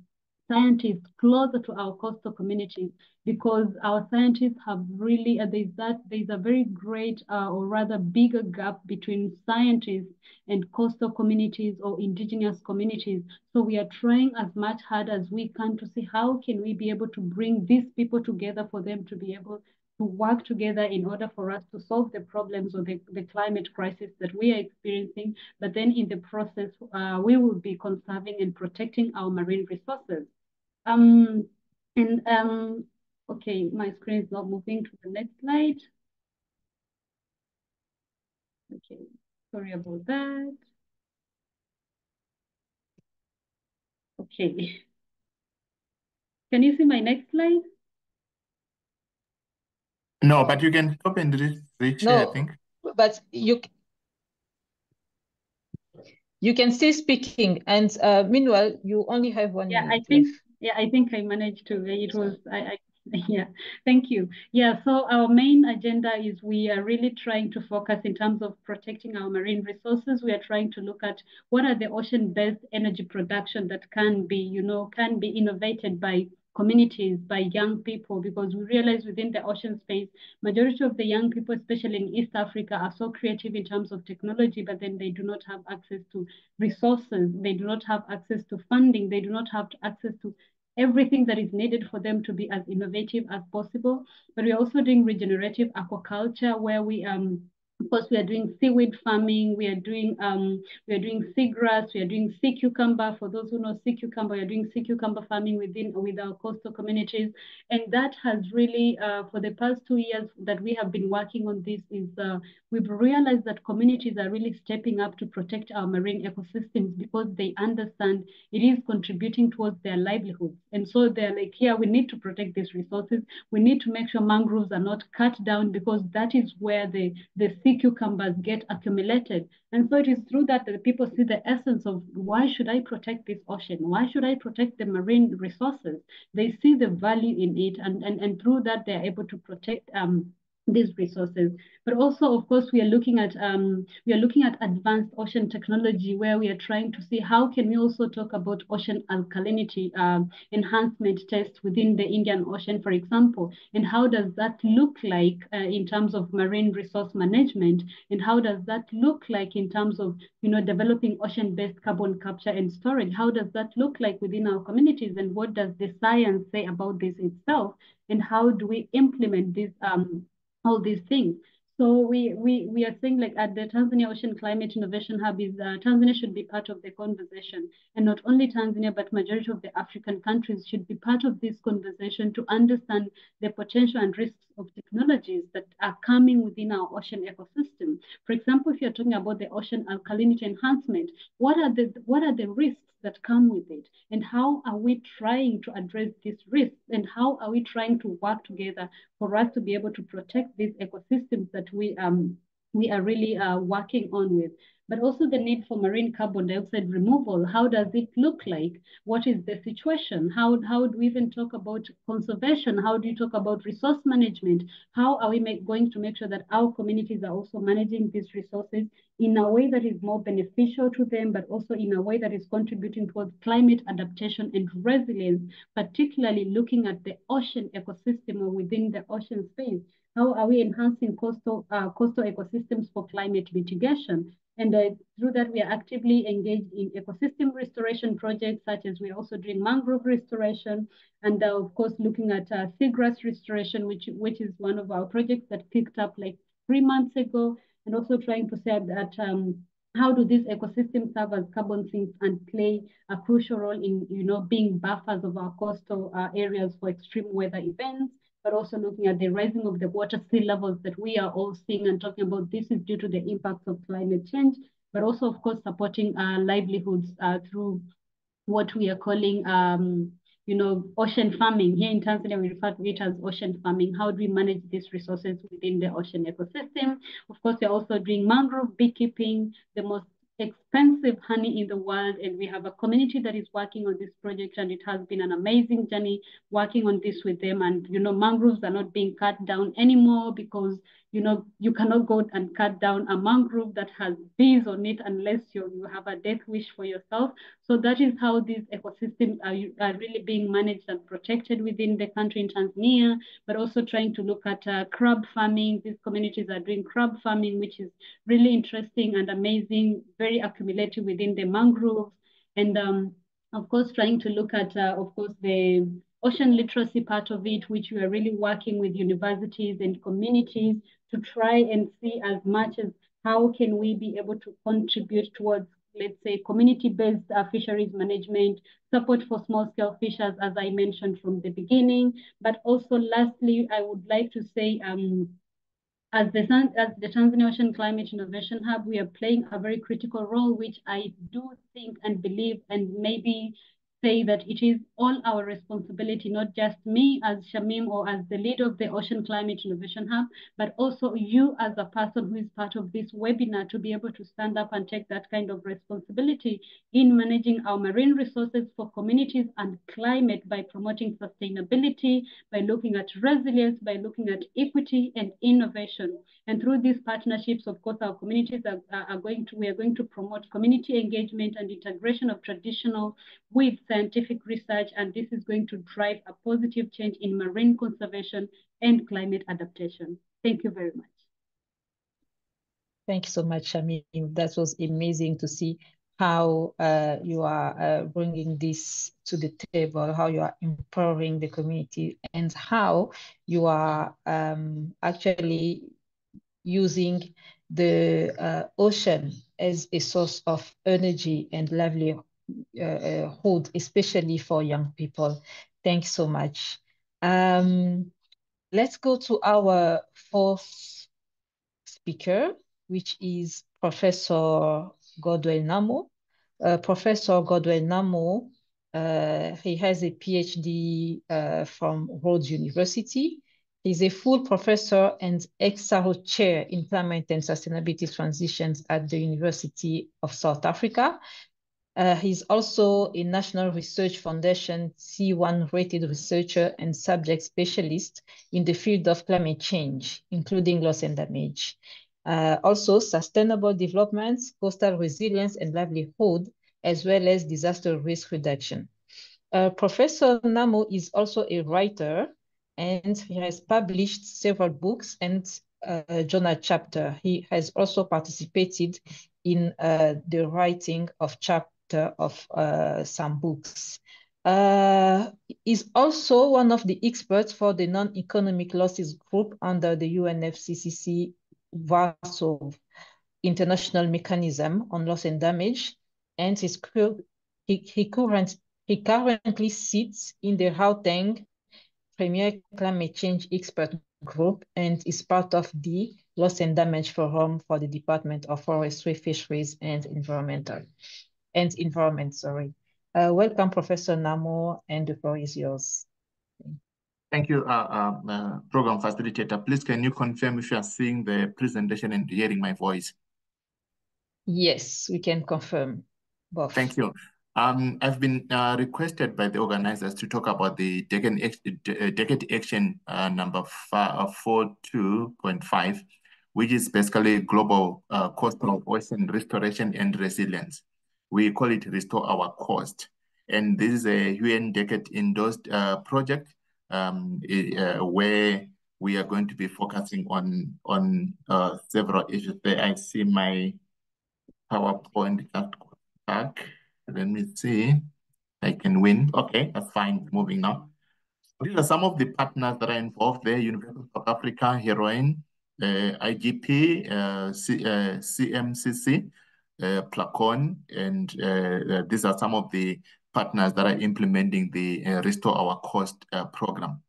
scientists closer to our coastal communities because our scientists have really uh, there's that there's a very great uh, or rather bigger gap between scientists and coastal communities or indigenous communities so we are trying as much hard as we can to see how can we be able to bring these people together for them to be able to work together in order for us to solve the problems or the, the climate crisis that we are experiencing. But then in the process, uh, we will be conserving and protecting our marine resources. Um, and um, okay, my screen is not moving to the next slide. Okay, sorry about that. Okay. Can you see my next slide? No, but you can stop and reach, reach No. I think. but you you can still speaking and uh, meanwhile you only have one Yeah, I think left. Yeah, I think I managed to. It was, I, I, yeah, thank you. Yeah, so our main agenda is we are really trying to focus in terms of protecting our marine resources. We are trying to look at what are the ocean-based energy production that can be, you know, can be innovated by communities, by young people, because we realize within the ocean space, majority of the young people, especially in East Africa, are so creative in terms of technology, but then they do not have access to resources. They do not have access to funding. They do not have access to everything that is needed for them to be as innovative as possible. But we're also doing regenerative aquaculture where we um of course, we are doing seaweed farming. We are doing um, we are doing seagrass. We are doing sea cucumber. For those who know sea cucumber, we are doing sea cucumber farming within with our coastal communities, and that has really, uh, for the past two years that we have been working on this, is uh, we've realized that communities are really stepping up to protect our marine ecosystems because they understand it is contributing towards their livelihoods, and so they're like, yeah, we need to protect these resources. We need to make sure mangroves are not cut down because that is where the the sea cucumbers get accumulated. And so it is through that that people see the essence of why should I protect this ocean? Why should I protect the marine resources? They see the value in it, and, and, and through that, they're able to protect um, these resources. But also, of course, we are looking at um, we are looking at advanced ocean technology, where we are trying to see how can we also talk about ocean alkalinity um, enhancement tests within the Indian Ocean, for example, and how does that look like uh, in terms of marine resource management, and how does that look like in terms of you know developing ocean-based carbon capture and storage? How does that look like within our communities, and what does the science say about this itself? And how do we implement this um, all these things. So we we we are saying like at the Tanzania Ocean Climate Innovation Hub is uh, Tanzania should be part of the conversation, and not only Tanzania but majority of the African countries should be part of this conversation to understand the potential and risks of technologies that are coming within our ocean ecosystem. For example, if you're talking about the ocean alkalinity enhancement, what are the what are the risks that come with it? And how are we trying to address these risks and how are we trying to work together for us to be able to protect these ecosystems that we um we are really uh, working on with but also the need for marine carbon dioxide removal. How does it look like? What is the situation? How, how do we even talk about conservation? How do you talk about resource management? How are we make, going to make sure that our communities are also managing these resources in a way that is more beneficial to them, but also in a way that is contributing towards climate adaptation and resilience, particularly looking at the ocean ecosystem or within the ocean space. How are we enhancing coastal, uh, coastal ecosystems for climate mitigation? And uh, through that, we are actively engaged in ecosystem restoration projects, such as we're also doing mangrove restoration, and uh, of course, looking at uh, seagrass restoration, which, which is one of our projects that picked up like three months ago, and also trying to say that um, how do these ecosystems serve as carbon sinks and play a crucial role in, you know, being buffers of our coastal uh, areas for extreme weather events? But also looking at the rising of the water sea levels that we are all seeing and talking about. This is due to the impacts of climate change, but also, of course, supporting our livelihoods uh, through what we are calling, um, you know, ocean farming. Here in Tanzania, we refer to it as ocean farming. How do we manage these resources within the ocean ecosystem? Of course, we're also doing mangrove beekeeping, the most expensive honey in the world. And we have a community that is working on this project and it has been an amazing journey working on this with them. And, you know, mangroves are not being cut down anymore because, you know, you cannot go and cut down a mangrove that has bees on it unless you, you have a death wish for yourself. So that is how these ecosystems are, are really being managed and protected within the country in Tanzania, but also trying to look at uh, crab farming. These communities are doing crab farming, which is really interesting and amazing, very accumulative within the mangroves. And um, of course, trying to look at, uh, of course, the ocean literacy part of it, which we are really working with universities and communities to try and see as much as how can we be able to contribute towards let's say community-based uh, fisheries management, support for small-scale fishers, as I mentioned from the beginning. But also lastly, I would like to say um, as the, as the Tanzania Ocean Climate Innovation Hub, we are playing a very critical role, which I do think and believe and maybe say that it is all our responsibility, not just me as Shamim or as the leader of the Ocean Climate Innovation Hub, but also you as a person who is part of this webinar to be able to stand up and take that kind of responsibility in managing our marine resources for communities and climate by promoting sustainability, by looking at resilience, by looking at equity and innovation. And through these partnerships, of course, our communities are, are going to, we are going to promote community engagement and integration of traditional with scientific research, and this is going to drive a positive change in marine conservation and climate adaptation. Thank you very much. Thank you so much, Shamim. That was amazing to see how uh, you are uh, bringing this to the table, how you are empowering the community, and how you are um, actually using the uh, ocean as a source of energy and livelihood uh, hold, especially for young people. Thanks so much. Um, let's go to our fourth speaker, which is Professor Godwell Nhamo. Uh, Professor Godwell Nhamo, uh, he has a PhD uh, from Rhodes University. He's a full professor and Exxaro chair in climate and sustainability transitions at the University of South Africa, uh, he's also a National Research Foundation C1 rated researcher and subject specialist in the field of climate change, including loss and damage. Uh, also, sustainable development, coastal resilience and livelihood, as well as disaster risk reduction. Uh, Professor Nhamo is also a writer and he has published several books and a journal chapter. He has also participated in uh, the writing of of uh, some books. Uh, is also one of the experts for the non-economic losses group under the UNFCCC Warsaw International Mechanism on Loss and Damage, and his, he, he, current, he currently sits in the Gauteng Premier Climate Change Expert Group and is part of the Loss and Damage Forum for the Department of Forestry, Fisheries, and Environmental and environment, sorry. Uh, welcome, Professor Nhamo, and the floor is yours. Thank you, uh, uh, uh, program facilitator. Please, can you confirm if you are seeing the presentation and hearing my voice? Yes, we can confirm both. Thank you. Um, I've been uh, requested by the organizers to talk about the Decade, uh, Action uh, number 42.5, which is basically global uh, coastal ocean restoration and resilience we call it Restore Our Coast. And this is a UN Decade endorsed uh, project um, uh, where we are going to be focusing on on uh, several issues there. I see my PowerPoint back. Let me see. I can win. Okay, that's fine. Moving now. These are some of the partners that are involved there. University of Africa, Hereon, uh, IGP, uh, C, uh, CMCC, uh, Placon, and uh, uh, these are some of the partners that are implementing the uh, Restore Our Coast uh, program.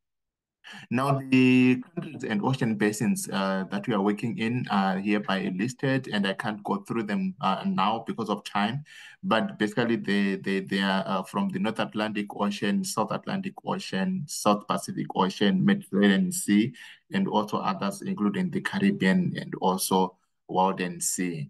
Now, the countries and ocean basins that we are working in are hereby listed, and I can't go through them now because of time. But basically, they they, they are from the North Atlantic Ocean, South Atlantic Ocean, South Pacific Ocean, Mediterranean Sea, and also others, including the Caribbean and also Wadden Sea.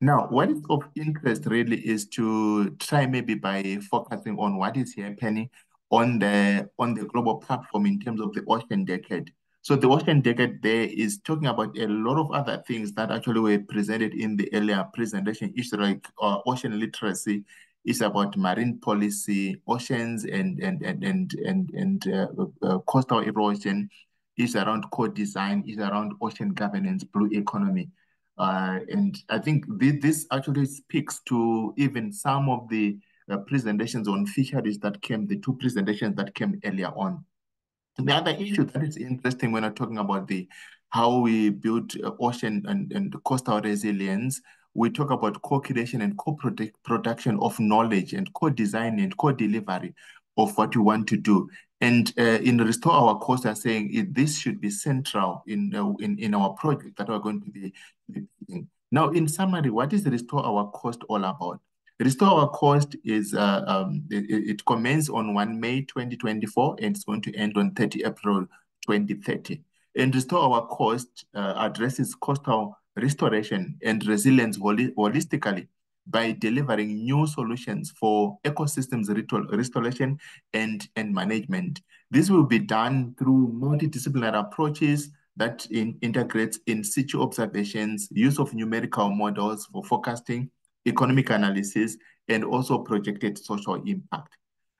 Now, what is of interest really is to try maybe by focusing on what is happening on the on the global platform in terms of the ocean decade. So the ocean decade there is talking about a lot of other things that actually were presented in the earlier presentation. It's like uh, ocean literacy, is about marine policy, oceans and and and and and, and uh, uh, coastal erosion, is around co-design, is around ocean governance, blue economy. Uh, and I think this, this actually speaks to even some of the uh, presentations on fisheries that came, the two presentations that came earlier on. The other issue that is interesting when I'm talking about the how we build uh, ocean and, and coastal resilience, we talk about co-creation and co-production of knowledge and co-design and co-delivery of what we want to do. And uh, in Restore Our Coast, are saying it, this should be central in, uh, in, in our project that we're going to be doing. Now, in summary, what is Restore Our Coast all about? Restore Our Coast is, uh, um, it, it commences on 1 May 2024 and it's going to end on 30 April 2030. And Restore Our Coast uh, addresses coastal restoration and resilience holistically by delivering new solutions for ecosystems restoration and, and management. This will be done through multidisciplinary approaches that in, integrates in situ observations, use of numerical models for forecasting, economic analysis, and also projected social impact.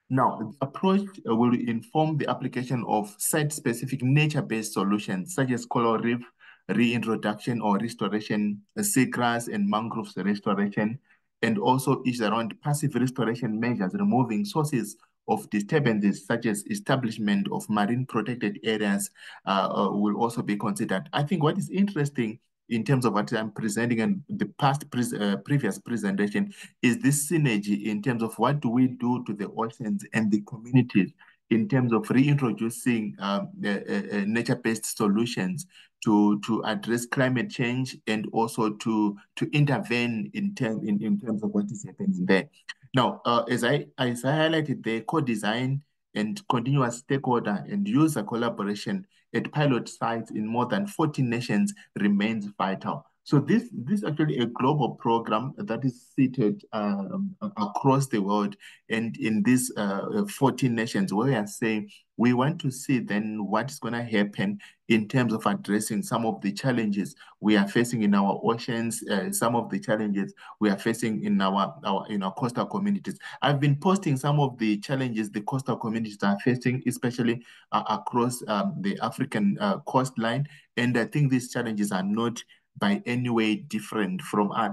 Now, the approach will inform the application of site-specific nature-based solutions such as coral reef reintroduction or restoration, seagrass and mangroves restoration, and also is around passive restoration measures, removing sources of disturbances such as establishment of marine protected areas uh, uh, will also be considered. I think what is interesting in terms of what I'm presenting and the past pre uh, previous presentation is this synergy in terms of what do we do to the oceans and the communities in terms of reintroducing um, uh, uh, nature-based solutions to, to address climate change and also to, to intervene in, term, in, in terms of what is happening there. Now, uh, as, I, as I highlighted, the co-design and continuous stakeholder and user collaboration at pilot sites in more than 40 nations remains vital. So this, this is actually a global program that is seated um, across the world and in these uh, 14 nations where we are saying we want to see then what is going to happen in terms of addressing some of the challenges we are facing in our oceans, uh, some of the challenges we are facing in our, our in our coastal communities. I've been posting some of the challenges the coastal communities are facing, especially uh, across um, the African uh, coastline. And I think these challenges are not by any way different from uh,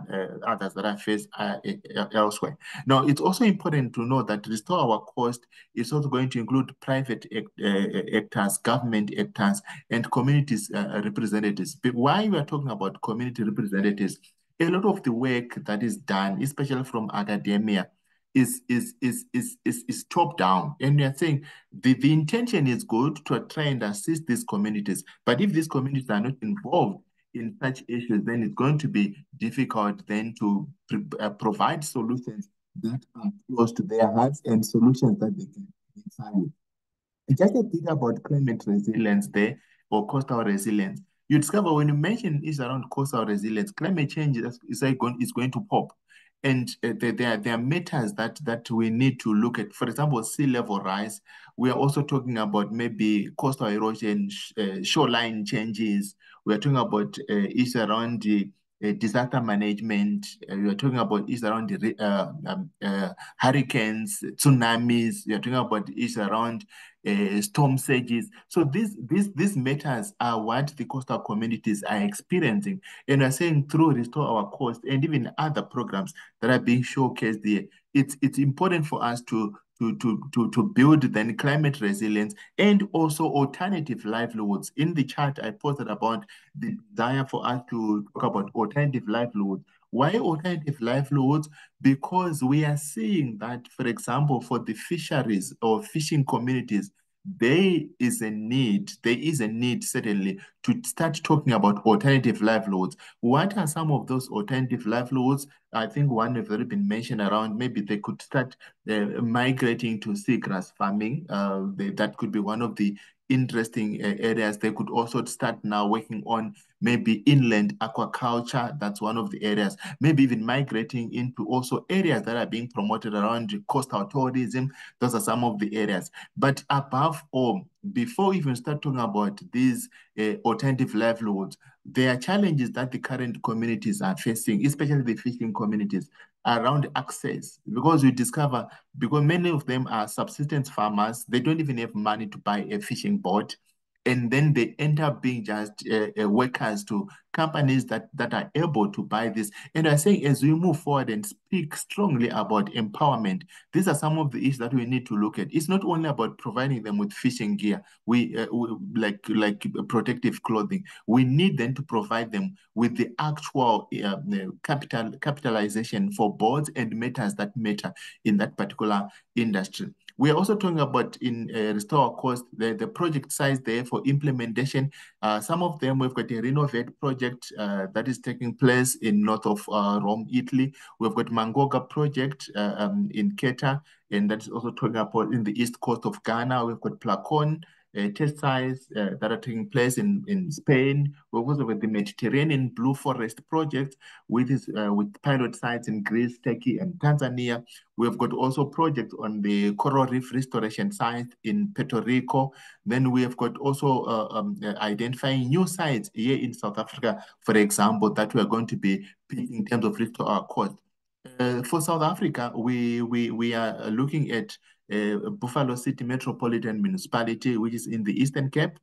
others that I face uh, elsewhere. Now, it's also important to know that Restore Our Coast is also going to include private uh, actors, government actors, and communities representatives. But why we are talking about community representatives, a lot of the work that is done, especially from academia, is is is is is, is top down and we are saying the, the intention is good to try and assist these communities but if these communities are not involved in such issues, then it's going to be difficult then to uh, provide solutions that are close to their hearts and solutions that they can value. Just a bit about climate resilience there or coastal resilience. You discover when you mention is around coastal resilience, climate change is, is, going, is going to pop. And uh, there, there, are matters that, that we need to look at. For example, sea level rise. We are also talking about maybe coastal erosion, sh uh, shoreline changes. We are talking about uh, issues around the disaster management. Uh, are talking about is around the uh, um, uh, hurricanes, tsunamis. Are talking about is around storm surges. So these, these, these matters are what the coastal communities are experiencing. And we're saying through Restore Our Coast and even other programs that are being showcased there, it's, it's important for us to to, to, to, to build then climate resilience and also alternative livelihoods. In the chart, I posted about the desire for us to talk about alternative livelihoods. Why alternative livelihoods? Because we are seeing that, for example, for the fisheries or fishing communities, there is a need, there is a need certainly to start talking about alternative livelihoods. What are some of those alternative livelihoods? I think one has already been mentioned around, maybe they could start uh, migrating to seagrass farming. Uh, they, that could be one of the interesting uh, areas. They could also start now working on maybe inland aquaculture. That's one of the areas. Maybe even migrating into also areas that are being promoted around coastal tourism. Those are some of the areas. But above all, before even start talking about these uh, alternative livelihoods, there are challenges that the current communities are facing, especially the fishing communities around access because we discover because many of them are subsistence farmers they don't even have money to buy a fishing boat and then they end up being just uh, uh, workers to companies that, that are able to buy this. And I say, as we move forward and speak strongly about empowerment, these are some of the issues that we need to look at. It's not only about providing them with fishing gear, we, uh, we like like protective clothing. We need them to provide them with the actual uh, capital capitalization for boards and matters that matter in that particular industry. We are also talking about in uh, Restore Our Coast, the, the project size there for implementation. Uh, some of them, we've got a Renovate project uh, that is taking place in north of uh, Rome, Italy. We've got Mangoga project uh, um, in Keta, and that is also talking about in the east coast of Ghana. We've got Placon, uh, test sites uh, that are taking place in, in Spain. We're also with the Mediterranean Blue Forest Project, which is uh, with pilot sites in Greece, Turkey, and Tanzania. We've got also projects on the coral reef restoration site in Puerto Rico. Then we have got also uh, um, uh, identifying new sites here in South Africa, for example, that we are going to be in terms of restore our coast. Uh, for South Africa, we, we, we are looking at Uh, Buffalo City Metropolitan Municipality, which is in the Eastern Cape.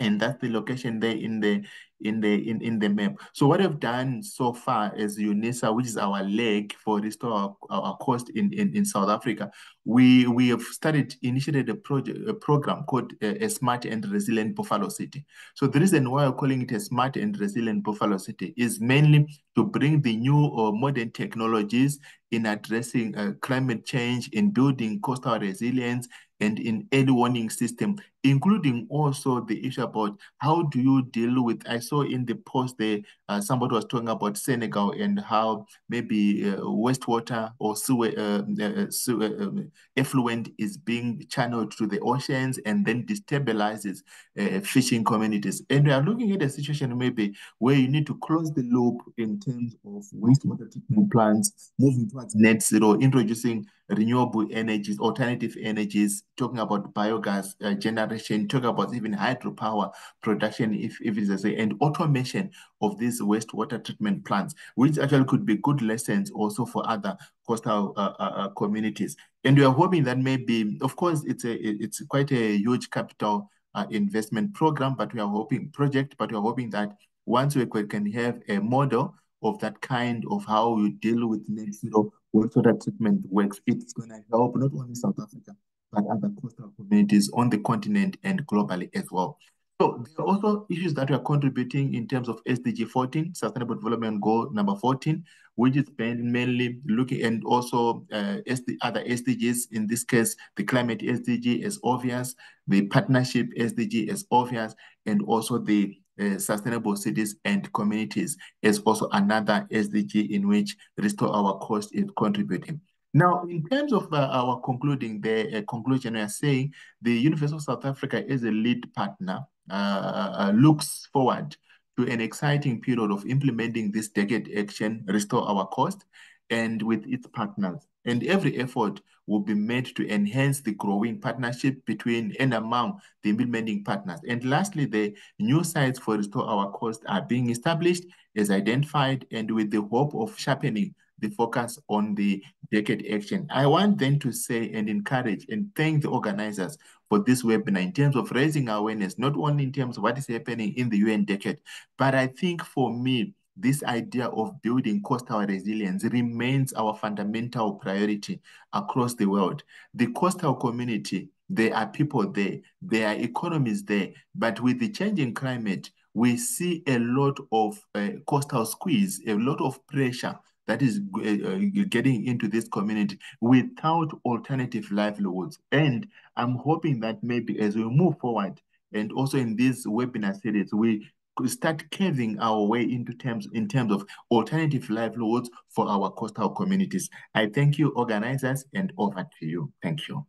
And that's the location there in the in the in, in the map. So what I've done so far is UNISA, which is our leg for restore our, our coast in, in, in South Africa, we we have started initiated a project a program called uh, a smart and resilient Buffalo City. So the reason why we're calling it a smart and resilient Buffalo City is mainly to bring the new or modern technologies in addressing uh, climate change, in building coastal resilience, and in early warning system, including also the issue about how do you deal with, I saw in the post there, uh, somebody was talking about Senegal and how maybe uh, wastewater or sewer, uh, uh sewer um, effluent is being channeled to the oceans and then destabilizes uh, fishing communities. And we are looking at a situation maybe where you need to close the loop in terms of wastewater treatment plants, moving towards net zero, introducing renewable energies, alternative energies, talking about biogas uh, generation, talking about even hydropower production, if, if it's a say, and automation of these wastewater treatment plants, which actually could be good lessons also for other coastal uh, uh, uh communities. And we are hoping that maybe, of course, it's a it's quite a huge capital uh, investment program, but we are hoping project, but we are hoping that once we can have a model of that kind of how you deal with net zero wastewater treatment works, it's going to help not only South Africa, but other coastal communities on the continent and globally as well. So there are also issues that we are contributing in terms of SDG 14, Sustainable Development Goal number 14, which is mainly looking and also uh, SD, other SDGs, in this case, the climate SDG is obvious, the partnership SDG is obvious, and also the uh, sustainable cities and communities is also another SDG in which Restore Our Coast is contributing. Now, in terms of uh, our concluding the uh, conclusion, we are saying the University of South Africa is a lead partner, uh, uh, looks forward to an exciting period of implementing this decade action, Restore Our Coast, and with its partners. And every effort will be made to enhance the growing partnership between and among the implementing partners. And lastly, the new sites for Restore Our Coast are being established as identified and with the hope of sharpening the focus on the decade action. I want then to say and encourage and thank the organizers for this webinar in terms of raising awareness, not only in terms of what is happening in the UN decade, but I think for me, this idea of building coastal resilience remains our fundamental priority across the world. The coastal community, there are people there, there are economies there, but with the changing climate, we see a lot of uh, coastal squeeze, a lot of pressure that is uh, uh, getting into this community without alternative livelihoods. And I'm hoping that maybe as we move forward, and also in this webinar series, we start carving our way into terms in terms of alternative livelihoods for our coastal communities. I thank you, organizers, and over to you. Thank you.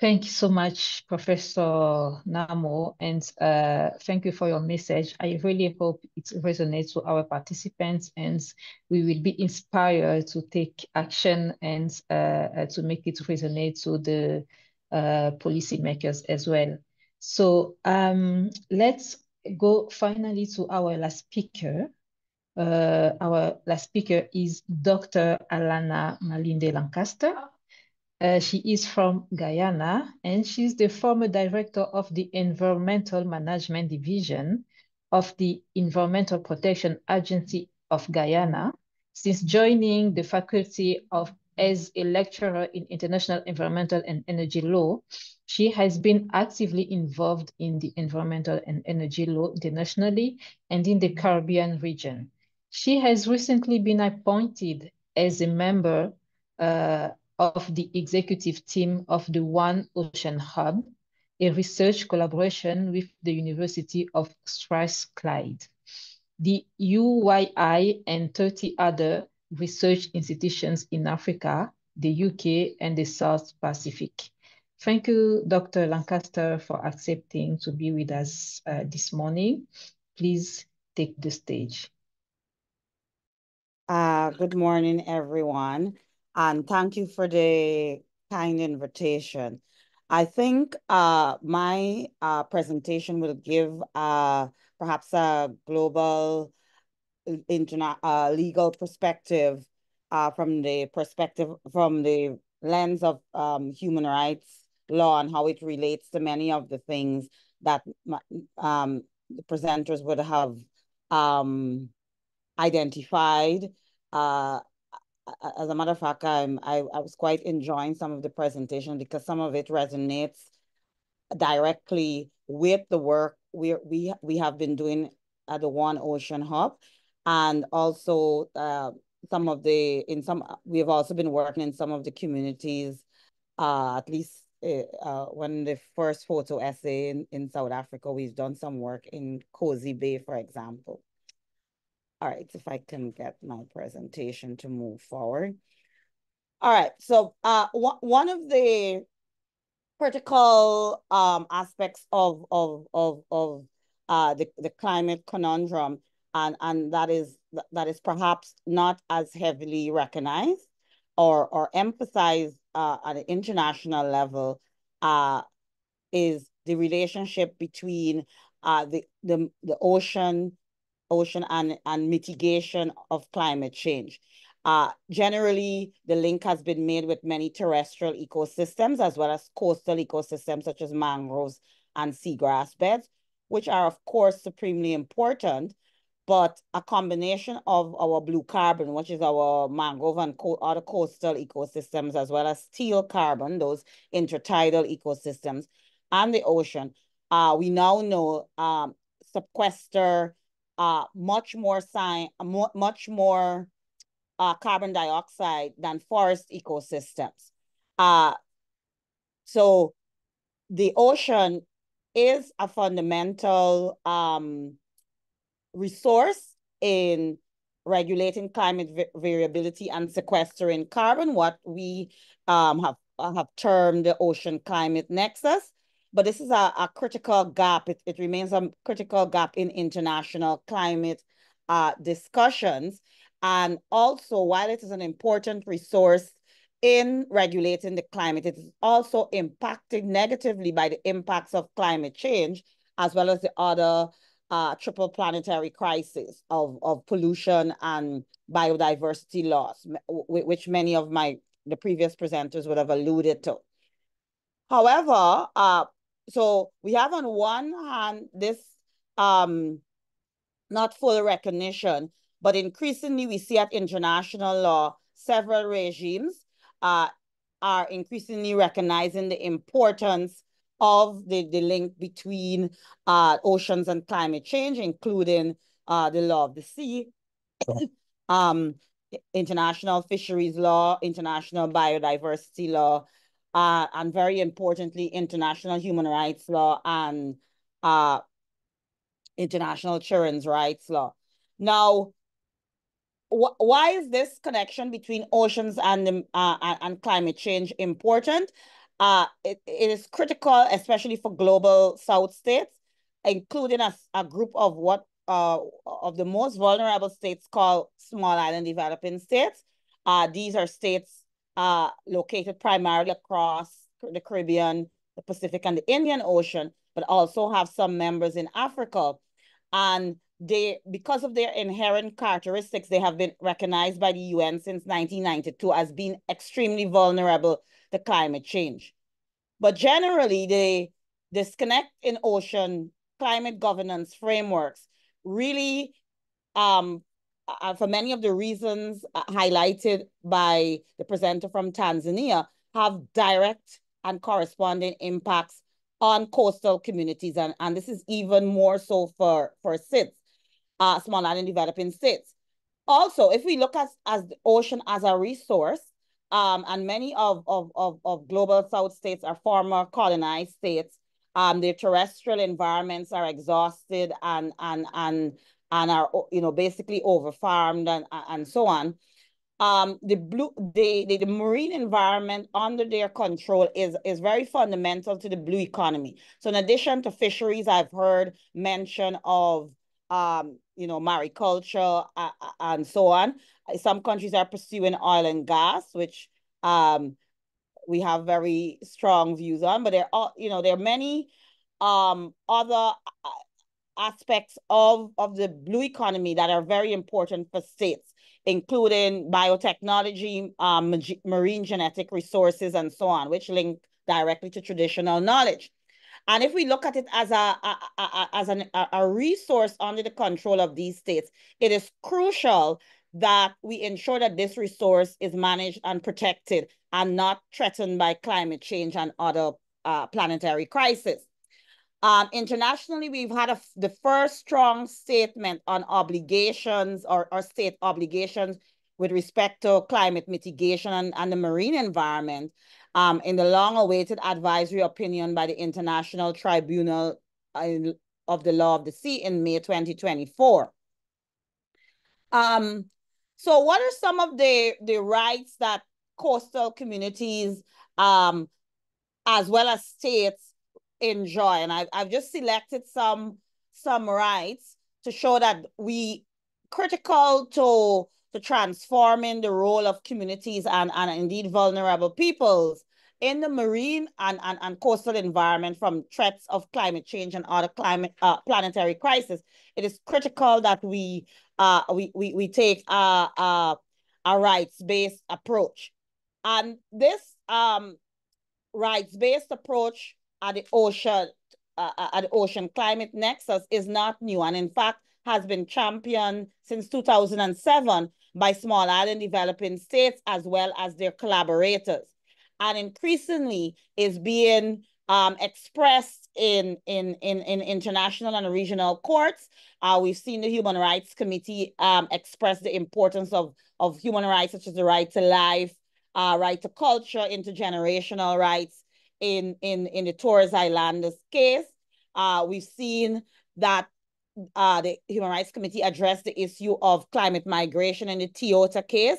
Thank you so much, Professor Nhamo, and uh, thank you for your message. I really hope it resonates with our participants and we will be inspired to take action and uh, uh to make it resonate to the uh, policymakers as well. So um, let's go finally to our last speaker. Uh, our last speaker is Dr. Alana Malinde Lancaster. Uh, she is from Guyana and she's the former director of the Environmental Management Division of the Environmental Protection Agency of Guyana. Since joining the faculty of as a lecturer in international environmental and energy law, she has been actively involved in the environmental and energy law internationally and in the Caribbean region. She has recently been appointed as a member uh, of the executive team of the One Ocean Hub, a research collaboration with the University of Strathclyde, the UWI and 30 other research institutions in Africa, the UK, and the South Pacific. Thank you, Dr. Lancaster, for accepting to be with us uh, this morning. Please take the stage. Uh, good morning, everyone. And thank you for the kind invitation. I think uh, my uh, presentation will give uh, perhaps a global interna uh, legal perspective uh, from the perspective, from the lens of um, human rights law and how it relates to many of the things that um, the presenters would have um, identified. Uh, as a matter of fact, I'm, I, I was quite enjoying some of the presentation because some of it resonates directly with the work we we we have been doing at the One Ocean Hub, and also uh, some of the in some we have also been working in some of the communities, uh, at least uh, uh when the first photo essay in, in South Africa, we've done some work in Kosi Bay, for example. All right, if I can get my presentation to move forward. All right, so uh, one of the critical um, aspects of of of of uh, the the climate conundrum, and and that is that is perhaps not as heavily recognized or or emphasized uh, at an international level, uh, is the relationship between uh, the the the ocean ocean and, and mitigation of climate change. Uh, generally, the link has been made with many terrestrial ecosystems as well as coastal ecosystems such as mangroves and seagrass beds, which are, of course, supremely important. But a combination of our blue carbon, which is our mangrove and co other coastal ecosystems, as well as steel carbon, those intertidal ecosystems, and the ocean, uh, we now know um, sequester uh, much more sign, much more uh, carbon dioxide than forest ecosystems. Uh, so the ocean is a fundamental um, resource in regulating climate variability and sequestering carbon, what we um, have, have termed the ocean climate nexus but this is a, a critical gap. It, it remains a critical gap in international climate uh, discussions. And also, while it is an important resource in regulating the climate, it is also impacted negatively by the impacts of climate change, as well as the other uh, triple planetary crisis of, of pollution and biodiversity loss, which many of my the previous presenters would have alluded to. However, uh, so we have on one hand this um not full recognition, but increasingly we see at international law several regimes uh, are increasingly recognizing the importance of the, the link between uh, oceans and climate change, including uh, the law of the sea, um, international fisheries law, international biodiversity law, uh, and very importantly, international human rights law and uh, international children's rights law. Now, wh why is this connection between oceans and, uh, and climate change important? Uh, it, it is critical, especially for global South states, including a, a group of what uh, of the most vulnerable states called small island developing states. Uh, these are states uh, located primarily across the Caribbean, the Pacific, and the Indian Ocean, but also have some members in Africa. And they, because of their inherent characteristics, they have been recognized by the UN since 1992 as being extremely vulnerable to climate change. But generally, the disconnect in ocean climate governance frameworks really, um, uh, for many of the reasons uh, highlighted by the presenter from Tanzania, have direct and corresponding impacts on coastal communities. And, and this is even more so for, for SIDS, uh, small island developing states. Also, if we look at as the ocean as a resource, um, and many of, of, of, of global south states are former colonized states, um, their terrestrial environments are exhausted and and and and are you know basically overfarmed and and so on. Um, the blue the, the the marine environment under their control is is very fundamental to the blue economy. So in addition to fisheries, I've heard mention of um you know mariculture uh, and so on. Some countries are pursuing oil and gas, which um we have very strong views on, but there are, you know, there are many um, other uh, aspects of, of the blue economy that are very important for states, including biotechnology, um, marine genetic resources, and so on, which link directly to traditional knowledge. And if we look at it as a, a, a, as an, a resource under the control of these states, it is crucial that we ensure that this resource is managed and protected and not threatened by climate change and other uh, planetary crises. Um, internationally, we've had a, the first strong statement on obligations or, or state obligations with respect to climate mitigation and, and the marine environment um, in the long-awaited advisory opinion by the International Tribunal uh, of the Law of the Sea in May 2024. Um, so what are some of the, the rights that coastal communities um, as well as states enjoy? And I've, I've just selected some, some rights to show that we critical to, to transforming the role of communities and, and indeed vulnerable peoples in the marine and, and, and coastal environment from threats of climate change and other climate uh, planetary crisis, it is critical that we uh, we, we, we take a, a, a rights-based approach. And this um, rights-based approach at the ocean uh, uh, at the Ocean Climate Nexus is not new, and in fact has been championed since 2007 by small island developing states as well as their collaborators, and increasingly is being um, expressed in, in, in, in international and regional courts. Uh, we've seen the Human Rights Committee um, express the importance of, of human rights, such as the right to life, uh, right to culture, intergenerational rights in, in, in the Torres Islanders case. Uh, we've seen that uh, the Human Rights Committee addressed the issue of climate migration in the Teitiota case,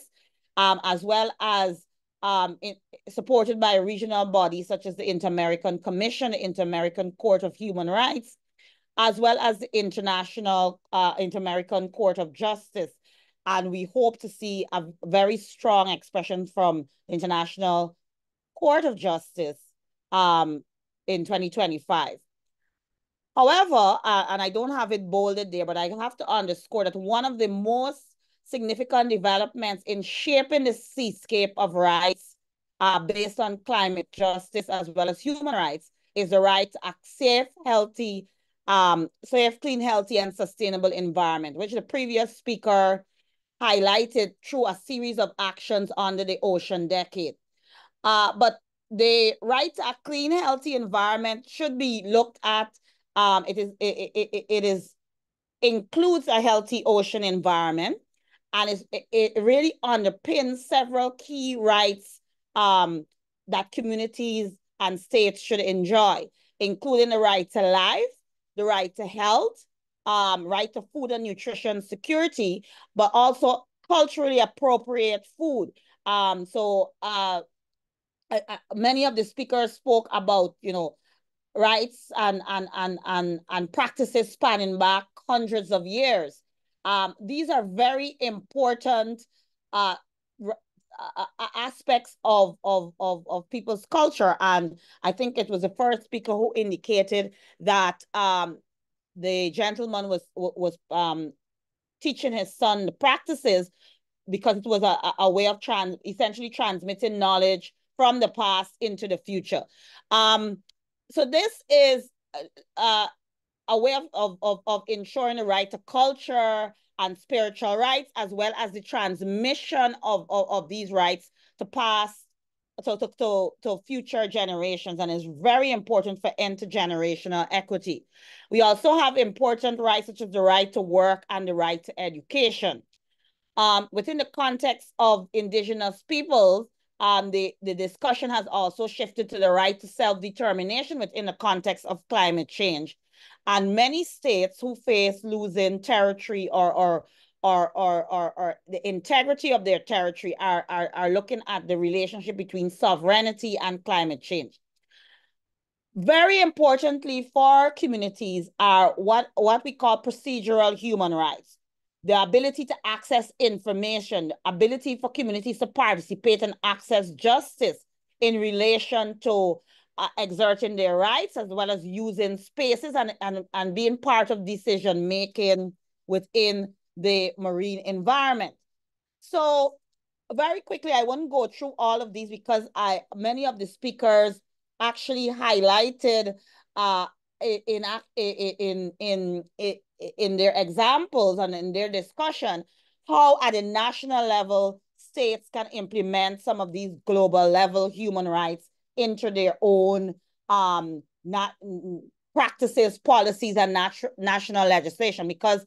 um, as well as um, in, supported by regional bodies such as the Inter-American Commission, Inter-American Court of Human Rights, as well as the International uh, Inter-American Court of Justice. And we hope to see a very strong expression from International Court of Justice um, in 2025. However, uh, and I don't have it bolded there, but I have to underscore that one of the most significant developments in shaping the seascape of rights uh, based on climate justice as well as human rights is the right to a safe, healthy, um, safe, clean, healthy, and sustainable environment, which the previous speaker highlighted through a series of actions under the ocean decade. Uh, but the right to a clean, healthy environment should be looked at. Um, it is it, it, it is includes a healthy ocean environment and it, it really underpins several key rights um, that communities and states should enjoy, including the right to life, the right to health, um, right to food and nutrition security, but also culturally appropriate food. Um, so uh, uh, uh, many of the speakers spoke about, you know, rights and, and, and, and, and practices spanning back hundreds of years. Um, these are very important uh, uh, uh, aspects of, of, of, of people's culture. And I think it was the first speaker who indicated that um, the gentleman was, was um, teaching his son the practices because it was a, a way of trans essentially transmitting knowledge from the past into the future. Um, so this is uh, a way of, of, of, of ensuring the right to culture and spiritual rights, as well as the transmission of, of, of these rights to pass to, to, to, to future generations and is very important for intergenerational equity. We also have important rights such as the right to work and the right to education. Um, within the context of indigenous peoples, um, the, the discussion has also shifted to the right to self-determination within the context of climate change. And many states who face losing territory or, or, or, or, or, or the integrity of their territory are, are, are looking at the relationship between sovereignty and climate change. Very importantly for communities are what, what we call procedural human rights the ability to access information, the ability for communities to participate and access justice in relation to exerting their rights as well as using spaces and, and, and being part of decision making within the marine environment. So very quickly, I won't go through all of these because I many of the speakers actually highlighted uh, in, in, in, in, in their examples and in their discussion, how at a national level, states can implement some of these global level human rights into their own um, not practices, policies, and nat- national legislation. Because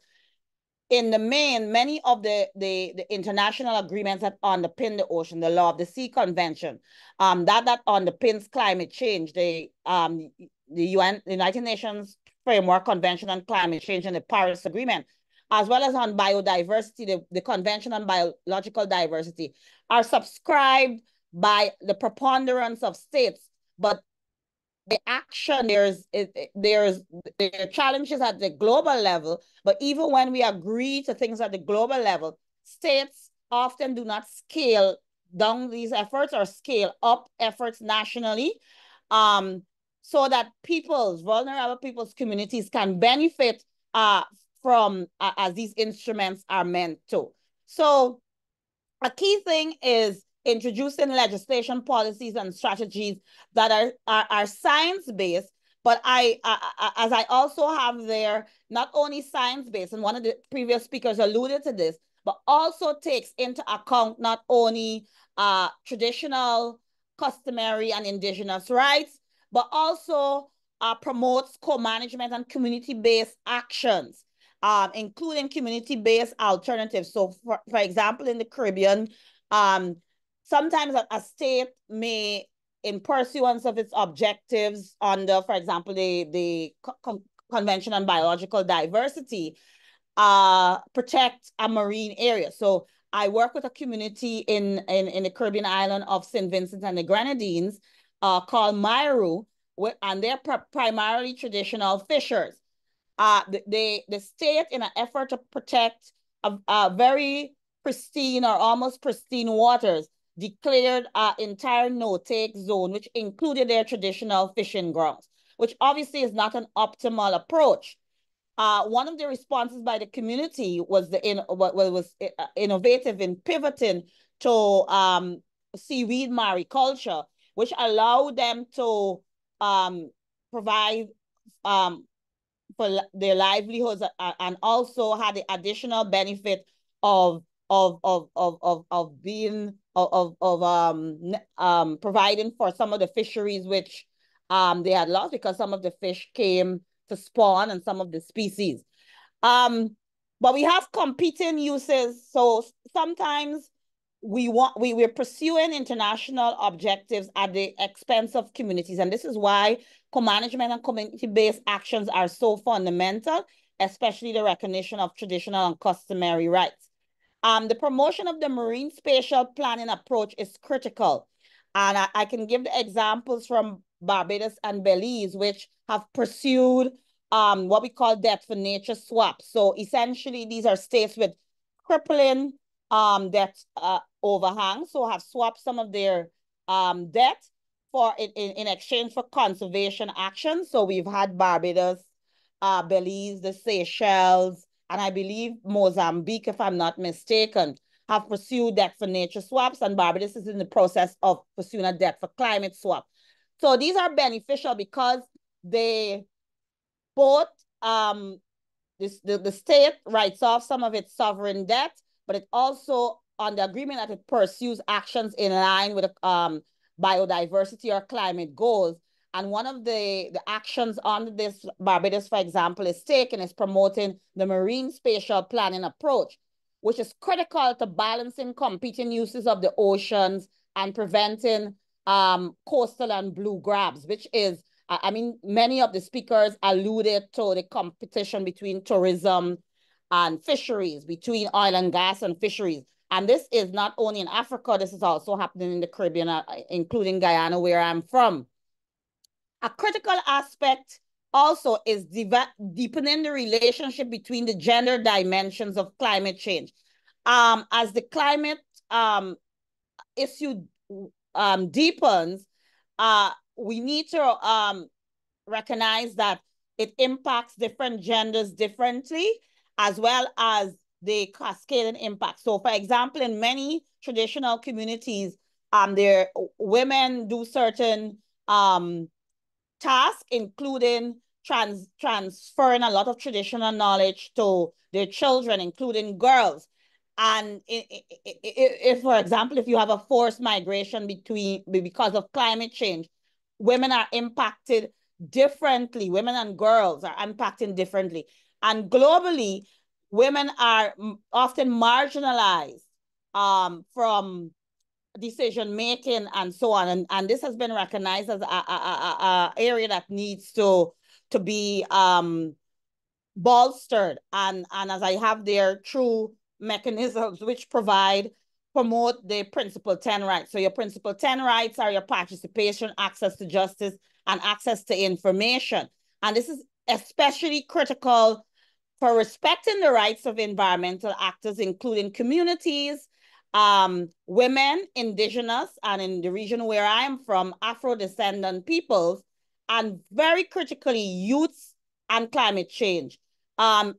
in the main, many of the, the, the international agreements that underpin the ocean, the Law of the Sea Convention, um, that that underpins climate change, the um, the UN, the United Nations Framework Convention on Climate Change and the Paris Agreement, as well as on biodiversity, the, the Convention on Biological Diversity, are subscribed by the preponderance of states, but the action there's there's there are challenges at the global level but even when we agree to things at the global level states often do not scale down these efforts or scale up efforts nationally um so that people's vulnerable people's communities can benefit uh, from uh, as these instruments are meant to. So a key thing is introducing legislation policies and strategies that are, are, are science-based, but I, I, as I also have there, not only science-based, and one of the previous speakers alluded to this, but also takes into account not only uh, traditional, customary, and indigenous rights, but also uh, promotes co-management and community-based actions, um, including community-based alternatives. So for, for example, in the Caribbean, um, sometimes a, state may, in pursuance of its objectives under, for example, the, the co Convention on Biological Diversity, uh, protect a marine area. So I work with a community in, in, in the Caribbean island of St. Vincent and the Grenadines, uh, called Mayreau, and they're pr primarily traditional fishers. Uh, the, the state, in an effort to protect a, a very pristine or almost pristine waters, declared an entire no-take zone, which included their traditional fishing grounds, which obviously is not an optimal approach. Uh, one of the responses by the community was the in was uh, innovative in pivoting to um, seaweed mariculture, which allowed them to um, provide um, for their livelihoods and also had the additional benefit of of of of of, of being of of um um providing for some of the fisheries which um they had lost because some of the fish came to spawn and some of the species. Um, but we have competing uses. So sometimes we want we, we're pursuing international objectives at the expense of communities and this is why co-management and community-based actions are so fundamental especially the recognition of traditional and customary rights um, the promotion of the marine spatial planning approach is critical And I, I can give the examples from Barbados and Belize, which have pursued um, what we call debt for nature swaps. So essentially, these are states with crippling um, debt uh, overhang, so have swapped some of their um, debt for in, in exchange for conservation action. So we've had Barbados, uh, Belize, the Seychelles, and I believe Mozambique, if I'm not mistaken, have pursued debt for nature swaps, and Barbados is in the process of pursuing a debt for climate swap. So these are beneficial because they both um this the, the state writes off some of its sovereign debt, but it also on the agreement that it pursues actions in line with um biodiversity or climate goals. And one of the, the actions on this Barbados, for example, is taken is promoting the marine spatial planning approach, which is critical to balancing competing uses of the oceans and preventing um, coastal and blue grabs, which is, I mean, many of the speakers alluded to the competition between tourism and fisheries, between oil and gas and fisheries. And this is not only in Africa, this is also happening in the Caribbean, uh, including Guyana, where I'm from. A critical aspect also is deepening the relationship between the gender dimensions of climate change. Um, as the climate um, issue um, deepens, uh, we need to um, recognize that it impacts different genders differently, as well as the cascading impact. So, for example, in many traditional communities, um, women do certain um tasks, including trans transferring a lot of traditional knowledge to their children, including girls. And if, if, for example, if you have a forced migration between because of climate change, women are impacted differently. Women and girls are impacted differently. And globally, women are often marginalized um, from decision making and so on. And, and this has been recognized as a, a, a, a area that needs to, to be um, bolstered. And, and as I have there, true mechanisms which provide promote the principle 10 rights. So your principle 10 rights are your participation, access to justice, and access to information. And this is especially critical for respecting the rights of environmental actors, including communities, um, women, indigenous, and in the region where I am from, Afro-descendant peoples, and very critically, youths and climate change. Um,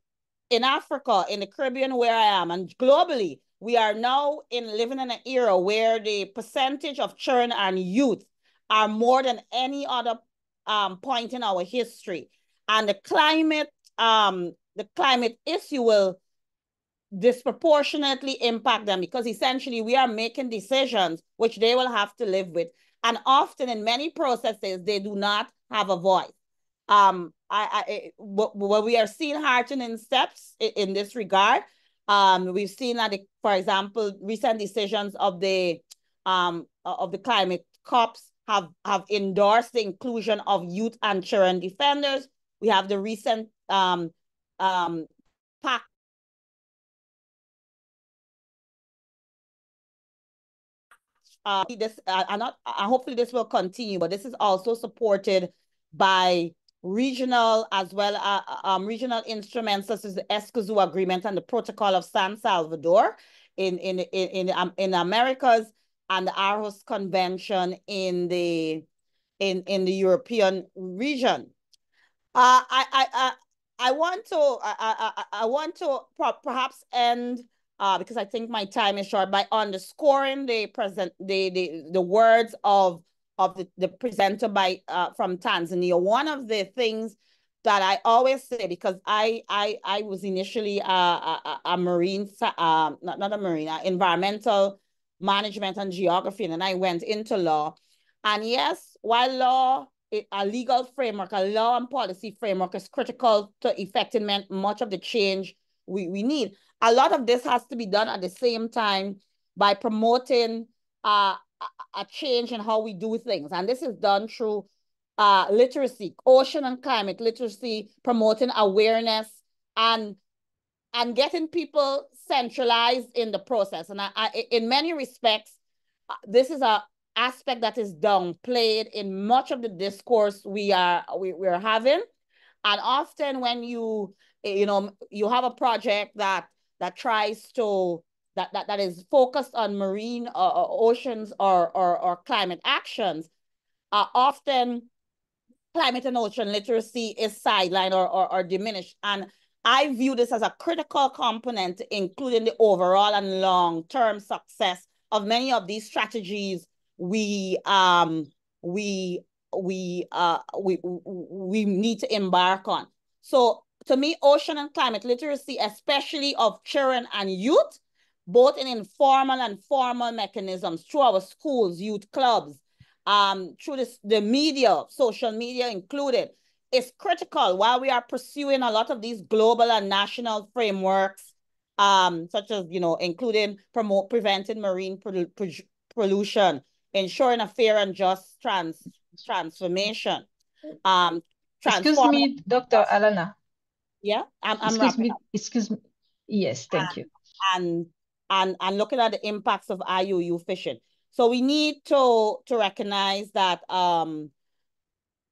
in Africa, in the Caribbean where I am, and globally, we are now in living in an era where the percentage of children and youth are more than any other um, point in our history. And the climate, um, the climate issue will disproportionately impact them because essentially we are making decisions which they will have to live with. And often in many processes, they do not have a voice. Um, I, I what we are seeing heartening steps in, in this regard. Um, we've seen that, for example, recent decisions of the um of the climate cops have have endorsed the inclusion of youth and children defenders. We have the recent um um pact uh, this and not uh, hopefully this will continue, but this is also supported by regional as well uh, uh, um, regional instruments such as the Escazú Agreement and the Protocol of San Salvador in in in in, um, in Americas and the Aarhus Convention in the in in the European region. Uh, I I I I want to I I I want to perhaps end uh, because I think my time is short by underscoring the present the the the words of of the, the presenter by uh, from Tanzania. One of the things that I always say because I I I was initially a a, a marine um not not a marine environmental management and geography and then I went into law and yes while law a legal framework a law and policy framework is critical to effecting much of the change we, we need a lot of this has to be done at the same time by promoting uh, a change in how we do things. And this is done through uh, literacy, ocean and climate literacy, promoting awareness and and getting people centralized in the process. And I, I in many respects, uh, this is a aspect that is downplayed in much of the discourse we are we, we're having. And often when you, you know, you have a project that that tries to that that, that is focused on marine or, uh, or oceans or, or or climate actions, uh, often climate and ocean literacy is sidelined or, or, or diminished. And I view this as a critical component, including the overall and long-term success of many of these strategies we um we we uh we we need to embark on. So to me, ocean and climate literacy, especially of children and youth, both in informal and formal mechanisms through our schools, youth clubs, um, through this, the media, social media included, is critical while we are pursuing a lot of these global and national frameworks, um, such as, you know, including promote preventing marine pollution, ensuring a fair and just trans transformation. Um, excuse me, Dr. Alana. Yeah, I'm, I'm excuse me. Up. Excuse me. Yes, thank and, you. And and and looking at the impacts of IUU fishing. So we need to to recognize that um,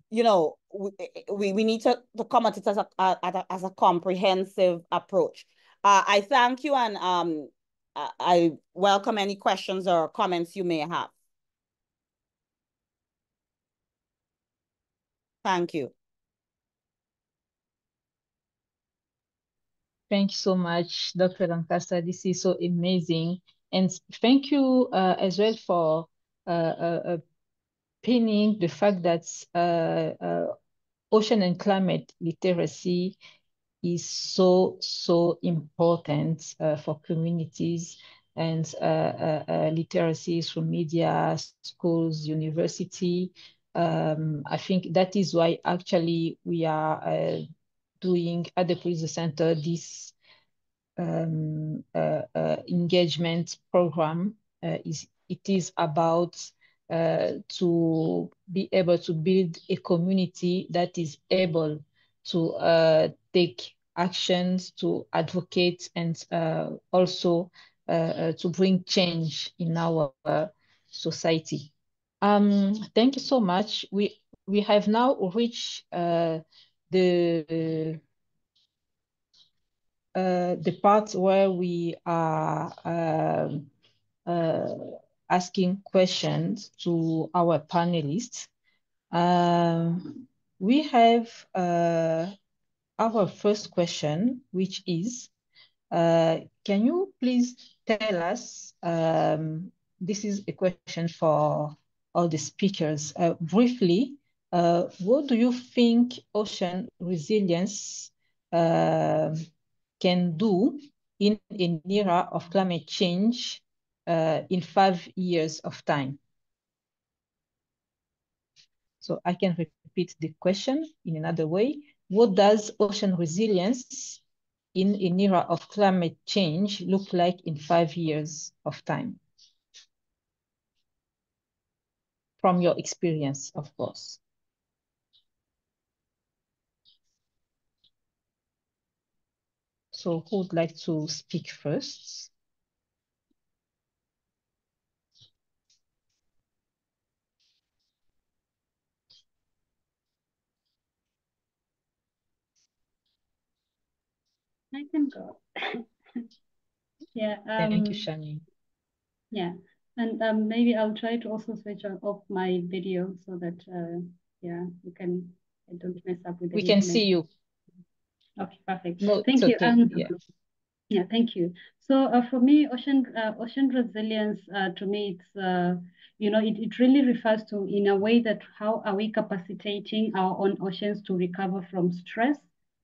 you know, we we, we need to, to come at it as a, a as a comprehensive approach. Uh, I thank you and um, I welcome any questions or comments you may have. Thank you. Thank you so much, Dr. Lancaster. This is so amazing. And thank you uh, as well for uh, uh, uh pinning the fact that uh, uh, ocean and climate literacy is so, so important for communities and literacy through media, schools, university, um, I think that is why actually we are doing at the Pulitzer Center this um, uh, uh, engagement program. Uh, is it is about uh, to be able to build a community that is able to uh, take actions to advocate and also to bring change in our society. Um, thank you so much. We we have now reached uh, the uh, the part where we are uh, uh, asking questions to our panelists. Um, we have uh, our first question, which is, uh, can you please tell us, um, this is a question for all the speakers. Uh, briefly, uh, what do you think ocean resilience uh, can do in an era of climate change uh, in five years of time? So I can repeat the question in another way. What does ocean resilience in an era of climate change look like in five years of time? from your experience, of course. So who would like to speak first? I can go. yeah. Um, Thank you, um, Shani. Yeah. And um, maybe I'll try to also switch off my video so that, uh, yeah, you can, I don't mess up with it. We can see you. Okay, perfect. No, thank you. Okay. Um, yeah. yeah, thank you. So uh, for me, ocean uh, ocean resilience, uh, to me, it's, uh, you know, it, it really refers to in a way that how are we capacitating our own oceans to recover from stress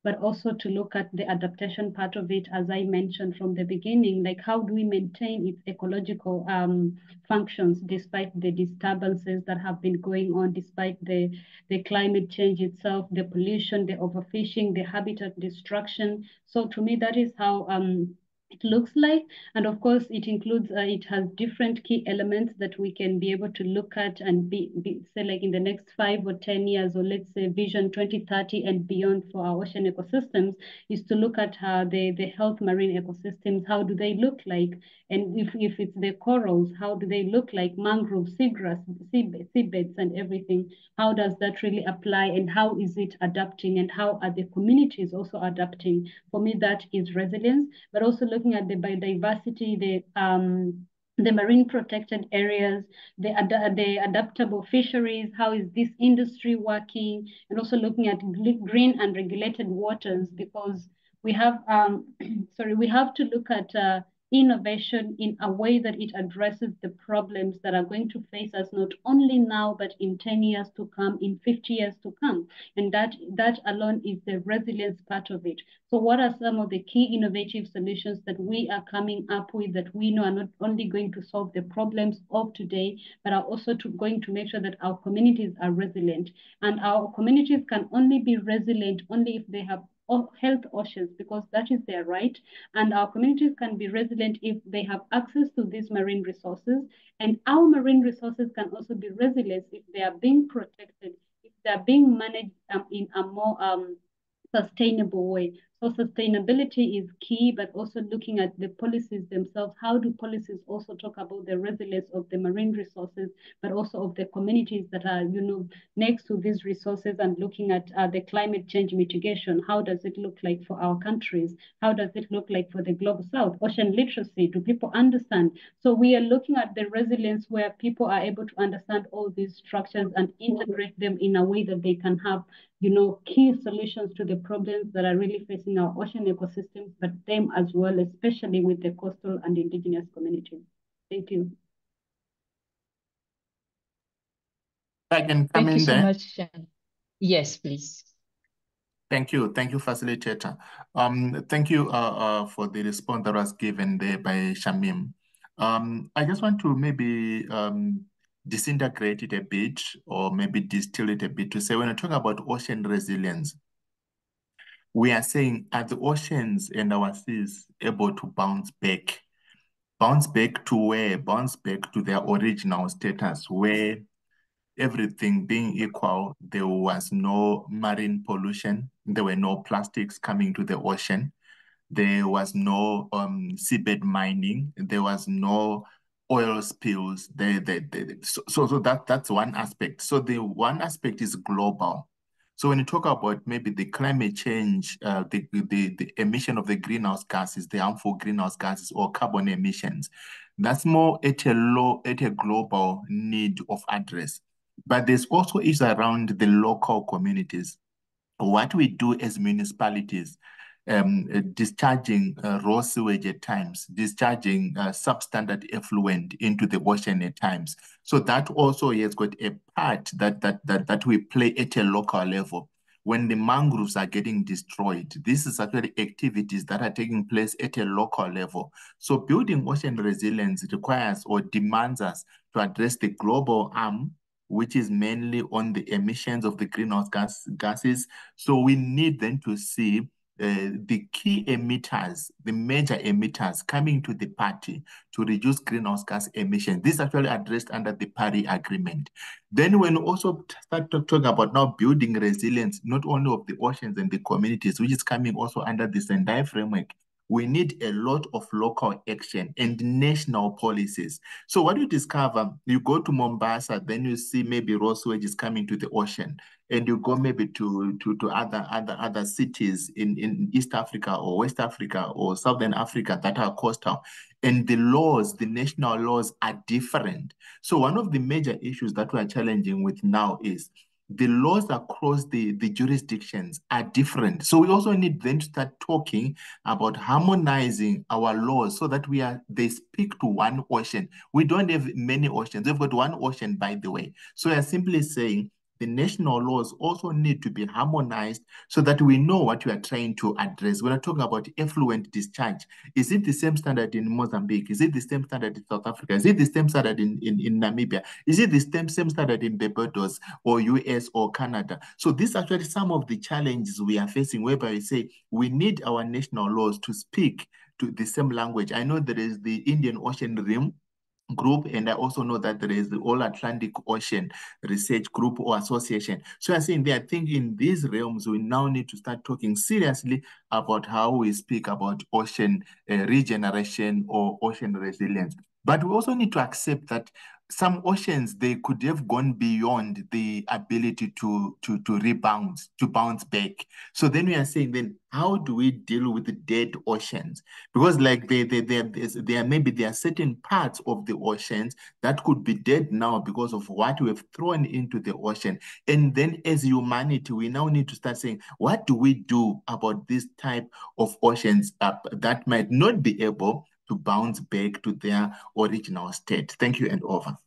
but also to look at the adaptation part of it, as I mentioned from the beginning, like how do we maintain its ecological um, functions despite the disturbances that have been going on, despite the, the climate change itself, the pollution, the overfishing, the habitat destruction. So to me, that is how um, it looks like. And of course, it includes, uh, it has different key elements that we can be able to look at and be, be, say like in the next five or 10 years, or let's say vision 2030 and beyond for our ocean ecosystems is to look at how the, the health marine ecosystems, how do they look like? And if, if it's the corals, how do they look like mangroves, seagrass, seabed, seabeds and everything? How does that really apply and how is it adapting and how are the communities also adapting? For me, that is resilience, but also looking at the biodiversity, the um, the marine protected areas, the, ad the adaptable fisheries, how is this industry working, and also looking at green and regulated waters because we have, um, sorry, we have to look at uh, innovation in a way that it addresses the problems that are going to face us not only now but in 10 years to come in 50 years to come. And that that alone is the resilience part of it. So what are some of the key innovative solutions that we are coming up with that we know are not only going to solve the problems of today but are also to, going to make sure that our communities are resilient? And our communities can only be resilient only if they have health oceans because that is their right. And our communities can be resilient if they have access to these marine resources. And our marine resources can also be resilient if they are being protected, if they are being managed um, in a more um, sustainable way. So sustainability is key, but also looking at the policies themselves. How do policies also talk about the resilience of the marine resources, but also of the communities that are, you know, next to these resources and looking at uh, the climate change mitigation. How does it look like for our countries? How does it look like for the global south? Ocean literacy, do people understand? So we are looking at the resilience where people are able to understand all these structures and integrate them in a way that they can have you know, key solutions to the problems that are really facing our ocean ecosystems, but them as well, especially with the coastal and indigenous communities. Thank you. I can come Thank in you so there. much. Yes, please. Thank you. Thank you, facilitator. Um, thank you uh, uh, for the response that was given there by Shamim. Um, I just want to maybe um, disintegrate it a bit or maybe distill it a bit to say when I talk about ocean resilience, we are saying are the oceans and our seas able to bounce back? Bounce back to where? Bounce back to their original status where everything being equal, there was no marine pollution, there were no plastics coming to the ocean, there was no um, seabed mining, there was no oil spills. They, they, they, so, so that that's one aspect. So the one aspect is global. So when you talk about maybe the climate change, uh, the, the, the emission of the greenhouse gases, the harmful greenhouse gases or carbon emissions, that's more at a low, at a global need of address. But there's also issues around the local communities. What we do as municipalities, um, uh, discharging uh, raw sewage at times, discharging uh, substandard effluent into the ocean at times. So that also has got a part that that that that we play at a local level. When the mangroves are getting destroyed, this is actually activities that are taking place at a local level. So building ocean resilience requires or demands us to address the global arm which is mainly on the emissions of the greenhouse gas gases. So we need then to see the key emitters, the major emitters coming to the party to reduce greenhouse gas emissions. This is actually addressed under the Paris Agreement. Then when we also start talking about now building resilience, not only of the oceans and the communities, which is coming also under the Sendai framework, we need a lot of local action and national policies. So what you discover, you go to Mombasa, then you see maybe sewage is coming to the ocean, and you go maybe to, to, to other, other, other cities in, in East Africa or West Africa or Southern Africa that are coastal, and the laws, the national laws are different. So one of the major issues that we are challenging with now is the laws across the, the jurisdictions are different. So we also need then to start talking about harmonizing our laws so that we are they speak to one ocean. We don't have many oceans. We've got one ocean, by the way. So we are simply saying the national laws also need to be harmonized so that we know what we are trying to address. When we're talking about effluent discharge, is it the same standard in Mozambique? Is it the same standard in South Africa? Is it the same standard in, in, in Namibia? Is it the same, same standard in Barbados or US or Canada? So these are actually some of the challenges we are facing whereby we say we need our national laws to speak to the same language. I know there is the Indian Ocean Rim group and i also know that there is the all atlantic ocean research group or association. So i think i think in these realms we now need to start talking seriously about how we speak about ocean uh, regeneration or ocean resilience. But we also need to accept that some oceans they could have gone beyond the ability to to to rebound to bounce back. So then we are saying then how do we deal with the dead oceans? Because like they they there there maybe there are certain parts of the oceans that could be dead now because of what we have thrown into the ocean. And then as humanity we now need to start saying what do we do about this type of oceans uh, that might not be able to bounce back to their original state. Thank you and over.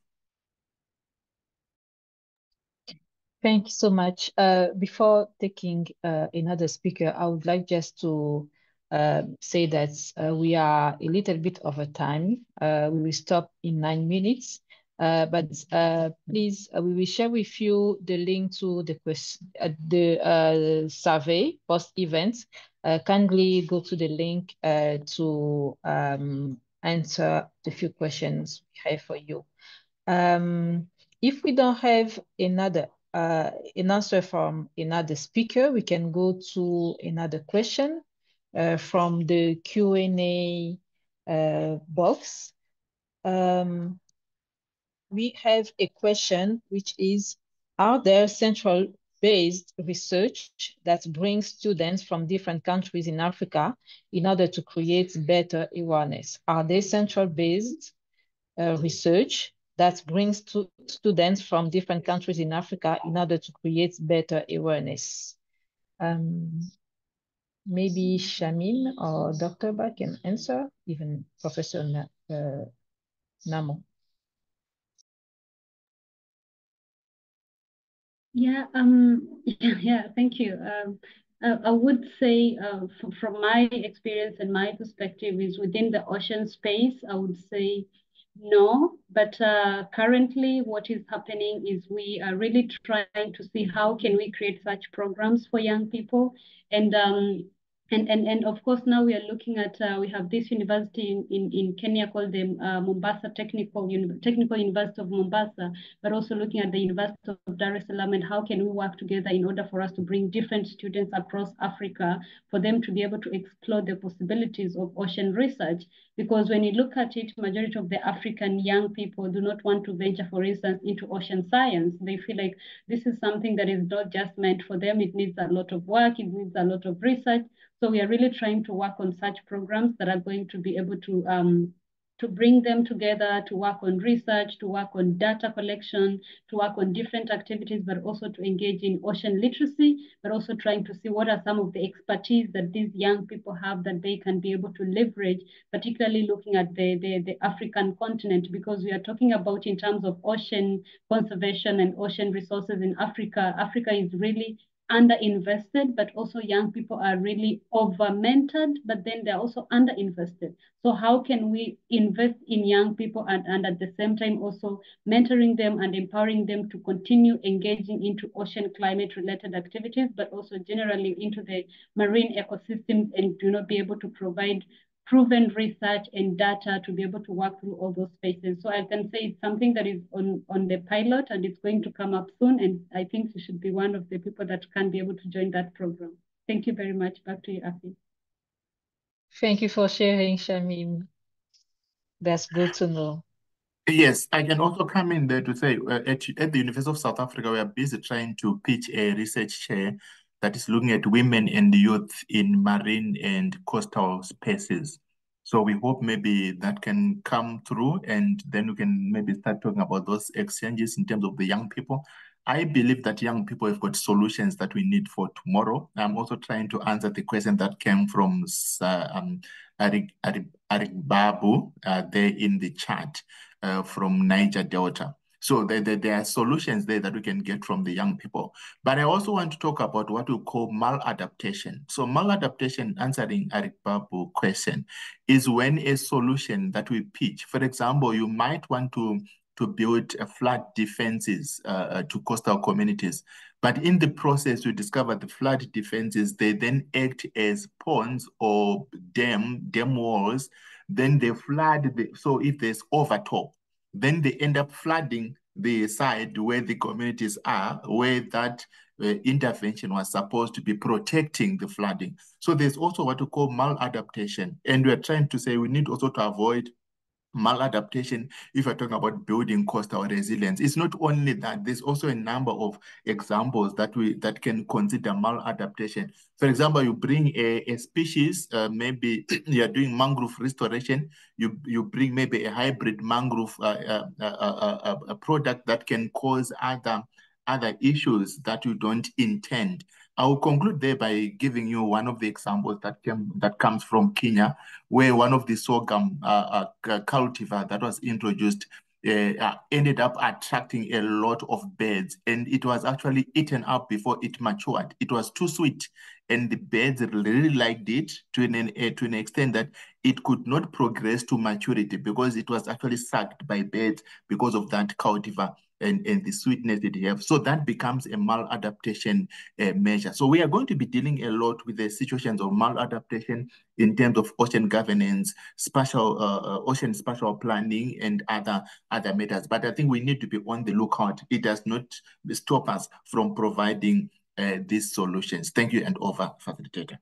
Thank you so much. Uh, before taking uh, another speaker, I would like just to uh, say that uh, we are a little bit over time. Uh, we will stop in nine minutes, uh, but please, we will share with you the link to the the survey post event uh, kindly go to the link uh, to um, answer the few questions we have for you. Um, if we don't have another uh, an answer from another speaker, we can go to another question uh, from the Q&A uh, box. Um, we have a question which is, are there central based research that brings students from different countries in Africa in order to create better awareness? Are they central based uh, research that brings to students from different countries in Africa in order to create better awareness? Um, maybe Shamim or Dr. Ba can answer, even Professor Na uh, Nhamo. Yeah, um, yeah, thank you. Um, uh, I would say uh, from my experience and my perspective is within the ocean space, I would say no, but uh, currently what is happening is we are really trying to see how can we create such programs for young people. And um, and, and, and of course, now we are looking at, uh, we have this university in, in, in Kenya called the uh, Mombasa Technical, Technical University of Mombasa, but also looking at the University of Dar es Salaam and how can we work together in order for us to bring different students across Africa for them to be able to explore the possibilities of ocean research. Because when you look at it, majority of the African young people do not want to venture, for instance, into ocean science. They feel like this is something that is not just meant for them. It needs a lot of work, it needs a lot of research. So we are really trying to work on such programs that are going to be able to um, to bring them together, to work on research, to work on data collection, to work on different activities, but also to engage in ocean literacy, but also trying to see what are some of the expertise that these young people have that they can be able to leverage, particularly looking at the, the, the African continent, because we are talking about in terms of ocean conservation and ocean resources in Africa. Africa is really underinvested, but also young people are really over-mentored, but then they're also underinvested. So how can we invest in young people and, and at the same time also mentoring them and empowering them to continue engaging into ocean climate related activities, but also generally into the marine ecosystems and you know be able to provide proven research and data to be able to work through all those spaces. So I can say it's something that is on, on the pilot and it's going to come up soon. And I think you should be one of the people that can be able to join that program. Thank you very much. Back to you, Afi. Thank you for sharing, Shamim. That's good to know. Yes, I can also come in there to say uh, at, at the University of South Africa, we are busy trying to pitch a research chair that is looking at women and youth in marine and coastal spaces. So we hope maybe that can come through and then we can maybe start talking about those exchanges in terms of the young people. I believe that young people have got solutions that we need for tomorrow. I'm also trying to answer the question that came from uh, um, Arik, Arik, Arik Babu uh, there in the chat uh, from Niger Delta. So there, there, there, are solutions there that we can get from the young people. But I also want to talk about what we call maladaptation. So maladaptation, answering Arik Babu question, is when a solution that we pitch, for example, you might want to to build uh, flood defenses uh, uh, to coastal communities. But in the process, we discovered the flood defenses, they then act as ponds or dam, dam walls. Then they flood, the, so if there's overtop, then they end up flooding the side where the communities are, where that uh, intervention was supposed to be protecting the flooding. So there's also what we call maladaptation. And we're trying to say we need also to avoid maladaptation if you're talking about building coastal resilience it's not only that there's also a number of examples that we that can consider maladaptation. For example you bring a, a species uh, maybe you're doing mangrove restoration you you bring maybe a hybrid mangrove uh, uh, uh, uh a product that can cause other other issues that you don't intend I will conclude there by giving you one of the examples that came that comes from Kenya, where one of the sorghum uh, uh, cultivar that was introduced uh, uh, ended up attracting a lot of birds, and it was actually eaten up before it matured. It was too sweet, and the birds really liked it to an uh, to an extent that it could not progress to maturity because it was actually sucked by birds because of that cultivar and, and the sweetness that they have. So that becomes a maladaptation uh, measure. So we are going to be dealing a lot with the situations of maladaptation in terms of ocean governance, spatial uh, uh, ocean spatial planning, and other other matters. But I think we need to be on the lookout. It does not stop us from providing uh, these solutions. Thank you, and over, facilitator.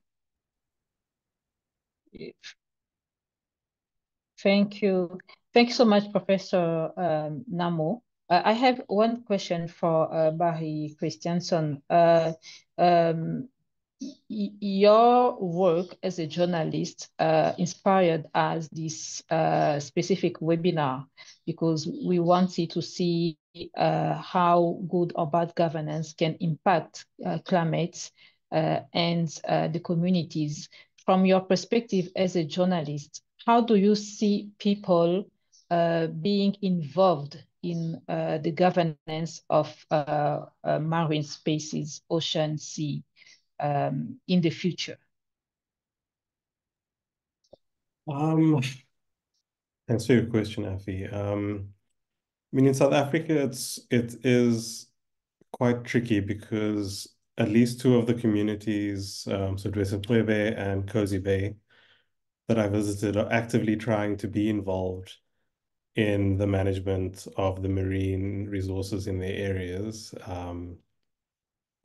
Thank you. Thank you so much, Professor um, Nhamo. Uh, I have one question for uh, Barry Christianson. Uh, um, your work as a journalist uh, inspired us this uh, specific webinar because we wanted to see how good or bad governance can impact climate and the communities. From your perspective as a journalist, how do you see people being involved in uh, the governance of uh, uh, marine spaces, ocean, sea, um, in the future? Um, thanks for your question, Afi. Um, I mean, in South Africa, it's it is quite tricky because at least two of the communities, um, so Dwesa-Cwebe and Kosi Bay, that I visited are actively trying to be involved in the management of the marine resources in their areas. Um,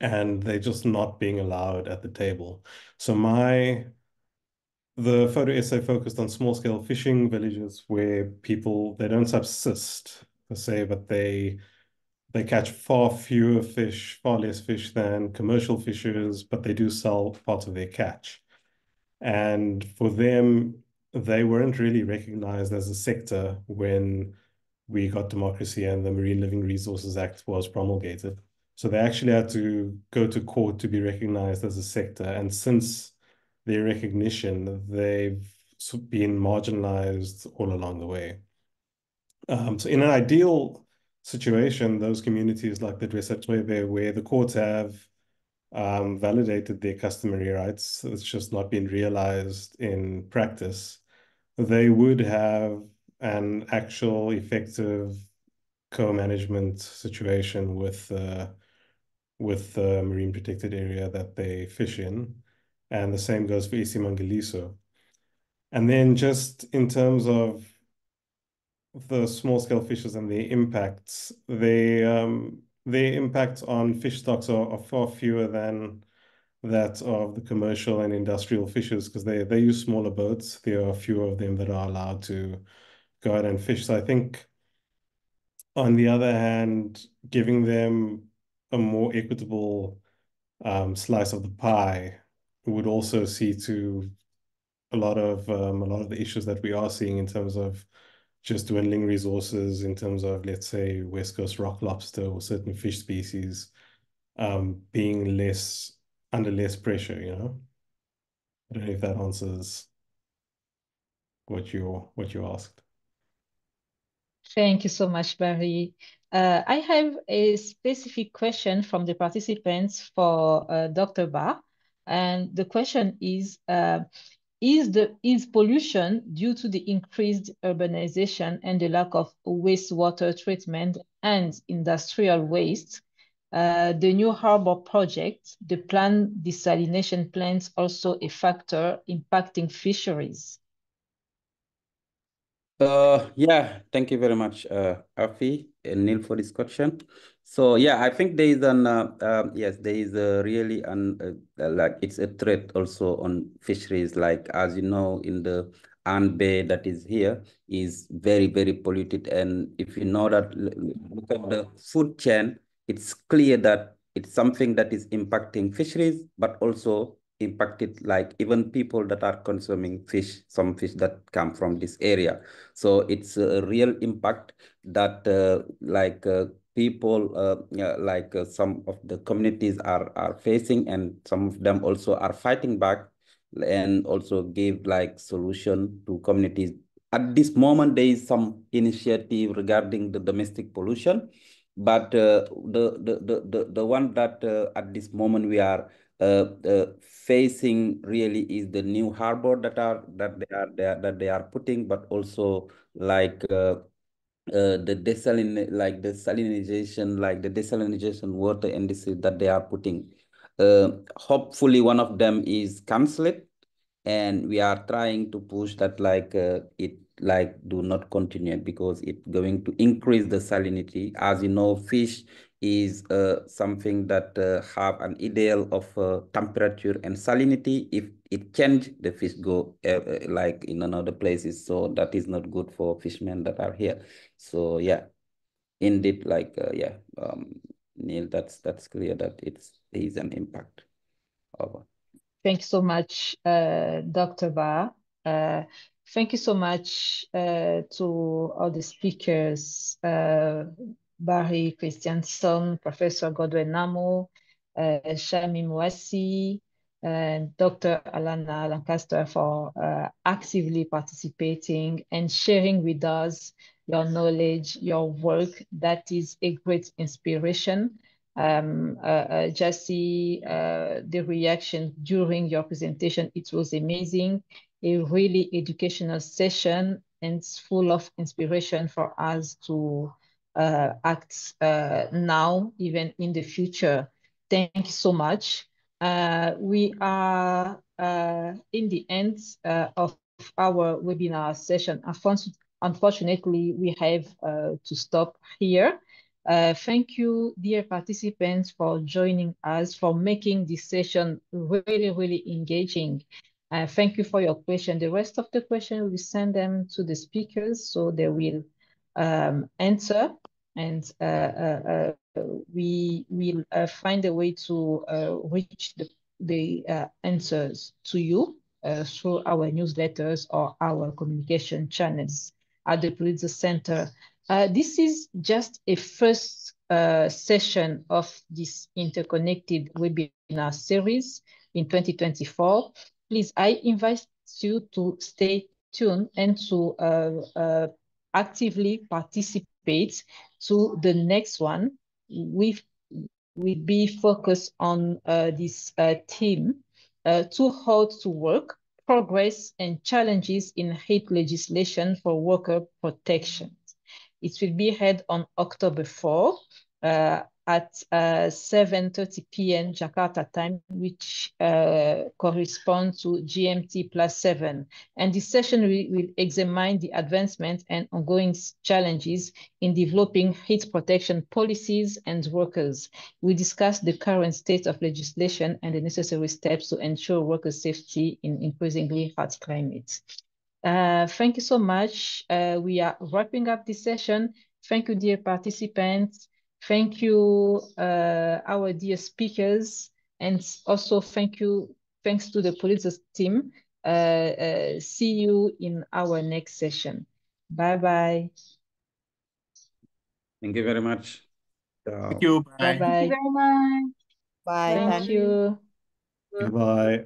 and they're just not being allowed at the table. So my the photo essay focused on small scale fishing villages where people they don't subsist per se, but they they catch far fewer fish, far less fish than commercial fishers, but they do sell part of their catch. And for them, they weren't really recognized as a sector when we got democracy and the Marine Living Resources Act was promulgated. So they actually had to go to court to be recognized as a sector. And since their recognition, they've been marginalized all along the way. Um, so in an ideal situation, those communities like the Dwesa-Cwebe, where the courts have um, validated their customary rights, it's just not been realized in practice they would have an actual effective co-management situation with uh, with the marine protected area that they fish in. And the same goes for Isimangaliso. And then just in terms of the small scale fishes and their impacts, they um, their impact on fish stocks are, are far fewer than that of the commercial and industrial fishers because they, they use smaller boats. There are fewer of them that are allowed to go out and fish. So I think on the other hand, giving them a more equitable um, slice of the pie would also see to a lot of um, a lot of the issues that we are seeing in terms of just dwindling resources in terms of let's say west coast rock lobster or certain fish species um, being less under less pressure, you know? I don't know if that answers what you what you asked. Thank you so much, Barry. Uh, I have a specific question from the participants for uh, Dr. Ba. And the question is, uh, is the is pollution due to the increased urbanization and the lack of wastewater treatment and industrial waste uh, the new harbor project, the planned desalination plants also a factor impacting fisheries? Uh, yeah, thank you very much, uh, Afi and Neil for this question. So yeah, I think there is an, uh, um, yes, there is a really an, uh, like it's a threat also on fisheries. Like, as you know, in the Hann Bay that is here is very, very polluted. And if you know that, look at the food chain, it's clear that it's something that is impacting fisheries, but also impacted like even people that are consuming fish, some fish that come from this area. So it's a real impact that uh, like uh, people uh, like uh, some of the communities are, are facing and some of them also are fighting back and also give like solution to communities. At this moment, there is some initiative regarding the domestic pollution but uh, the, the, the, the, the one that uh, at this moment we are uh, uh, facing really is the new harbor that are that they are, they are that they are putting, but also like uh, uh, the desalin like the salinization, like the desalinization water industry that they are putting. Uh, hopefully, one of them is cancelled, and we are trying to push that like uh, it like do not continue because it's going to increase the salinity. As you know, fish is uh, something that uh, have an ideal of uh, temperature and salinity. If it change, the fish go uh, uh, like in another places. So that is not good for fishermen that are here. So yeah, indeed, like uh, yeah, um, Neil, that's that's clear that it's an impact. Over. Thank you so much, Dr. Ba. Thank you so much uh, to all the speakers, uh, Barry Christianson, Professor Godwell Nhamo, uh, Shami Mwasi, and Dr. Alana Lancaster for uh, actively participating and sharing with us your knowledge, your work. That is a great inspiration. Um, uh, uh, Jesse, uh, the reaction during your presentation, it was amazing a really educational session and it's full of inspiration for us to uh, act uh, now, even in the future. Thank you so much. Uh, we are uh, in the end uh, of our webinar session. Unfortunately, we have uh, to stop here. thank you, dear participants, for joining us, for making this session really, really engaging. Uh, thank you for your question. The rest of the question, we send them to the speakers so they will um, answer and uh, uh, uh we will uh, find a way to uh, reach the, the answers to you through our newsletters or our communication channels at the Pulitzer Center. this is just a first session of this interconnected webinar series in 2024 please, I invite you to stay tuned and to uh, uh, actively participate to the next one. We will be focused on uh, this uh, theme, too hard to work, progress and challenges in hate legislation for worker protection. It will be held on October 4 uh, at uh, 7.30 p.m. Jakarta time, which uh, corresponds to GMT plus 7. And this session will, will examine the advancement and ongoing challenges in developing heat protection policies and workers. We discuss the current state of legislation and the necessary steps to ensure worker safety in increasingly hot climates. Uh, thank you so much. Uh, we are wrapping up this session. Thank you, dear participants. Thank you, uh, our dear speakers, and also thank you, thanks to the Pulitzer team. Uh, uh, see you in our next session. Bye-bye. Thank you very much. Thank you. Bye-bye. Thank you very much. Bye. Thank, Thank you. Goodbye.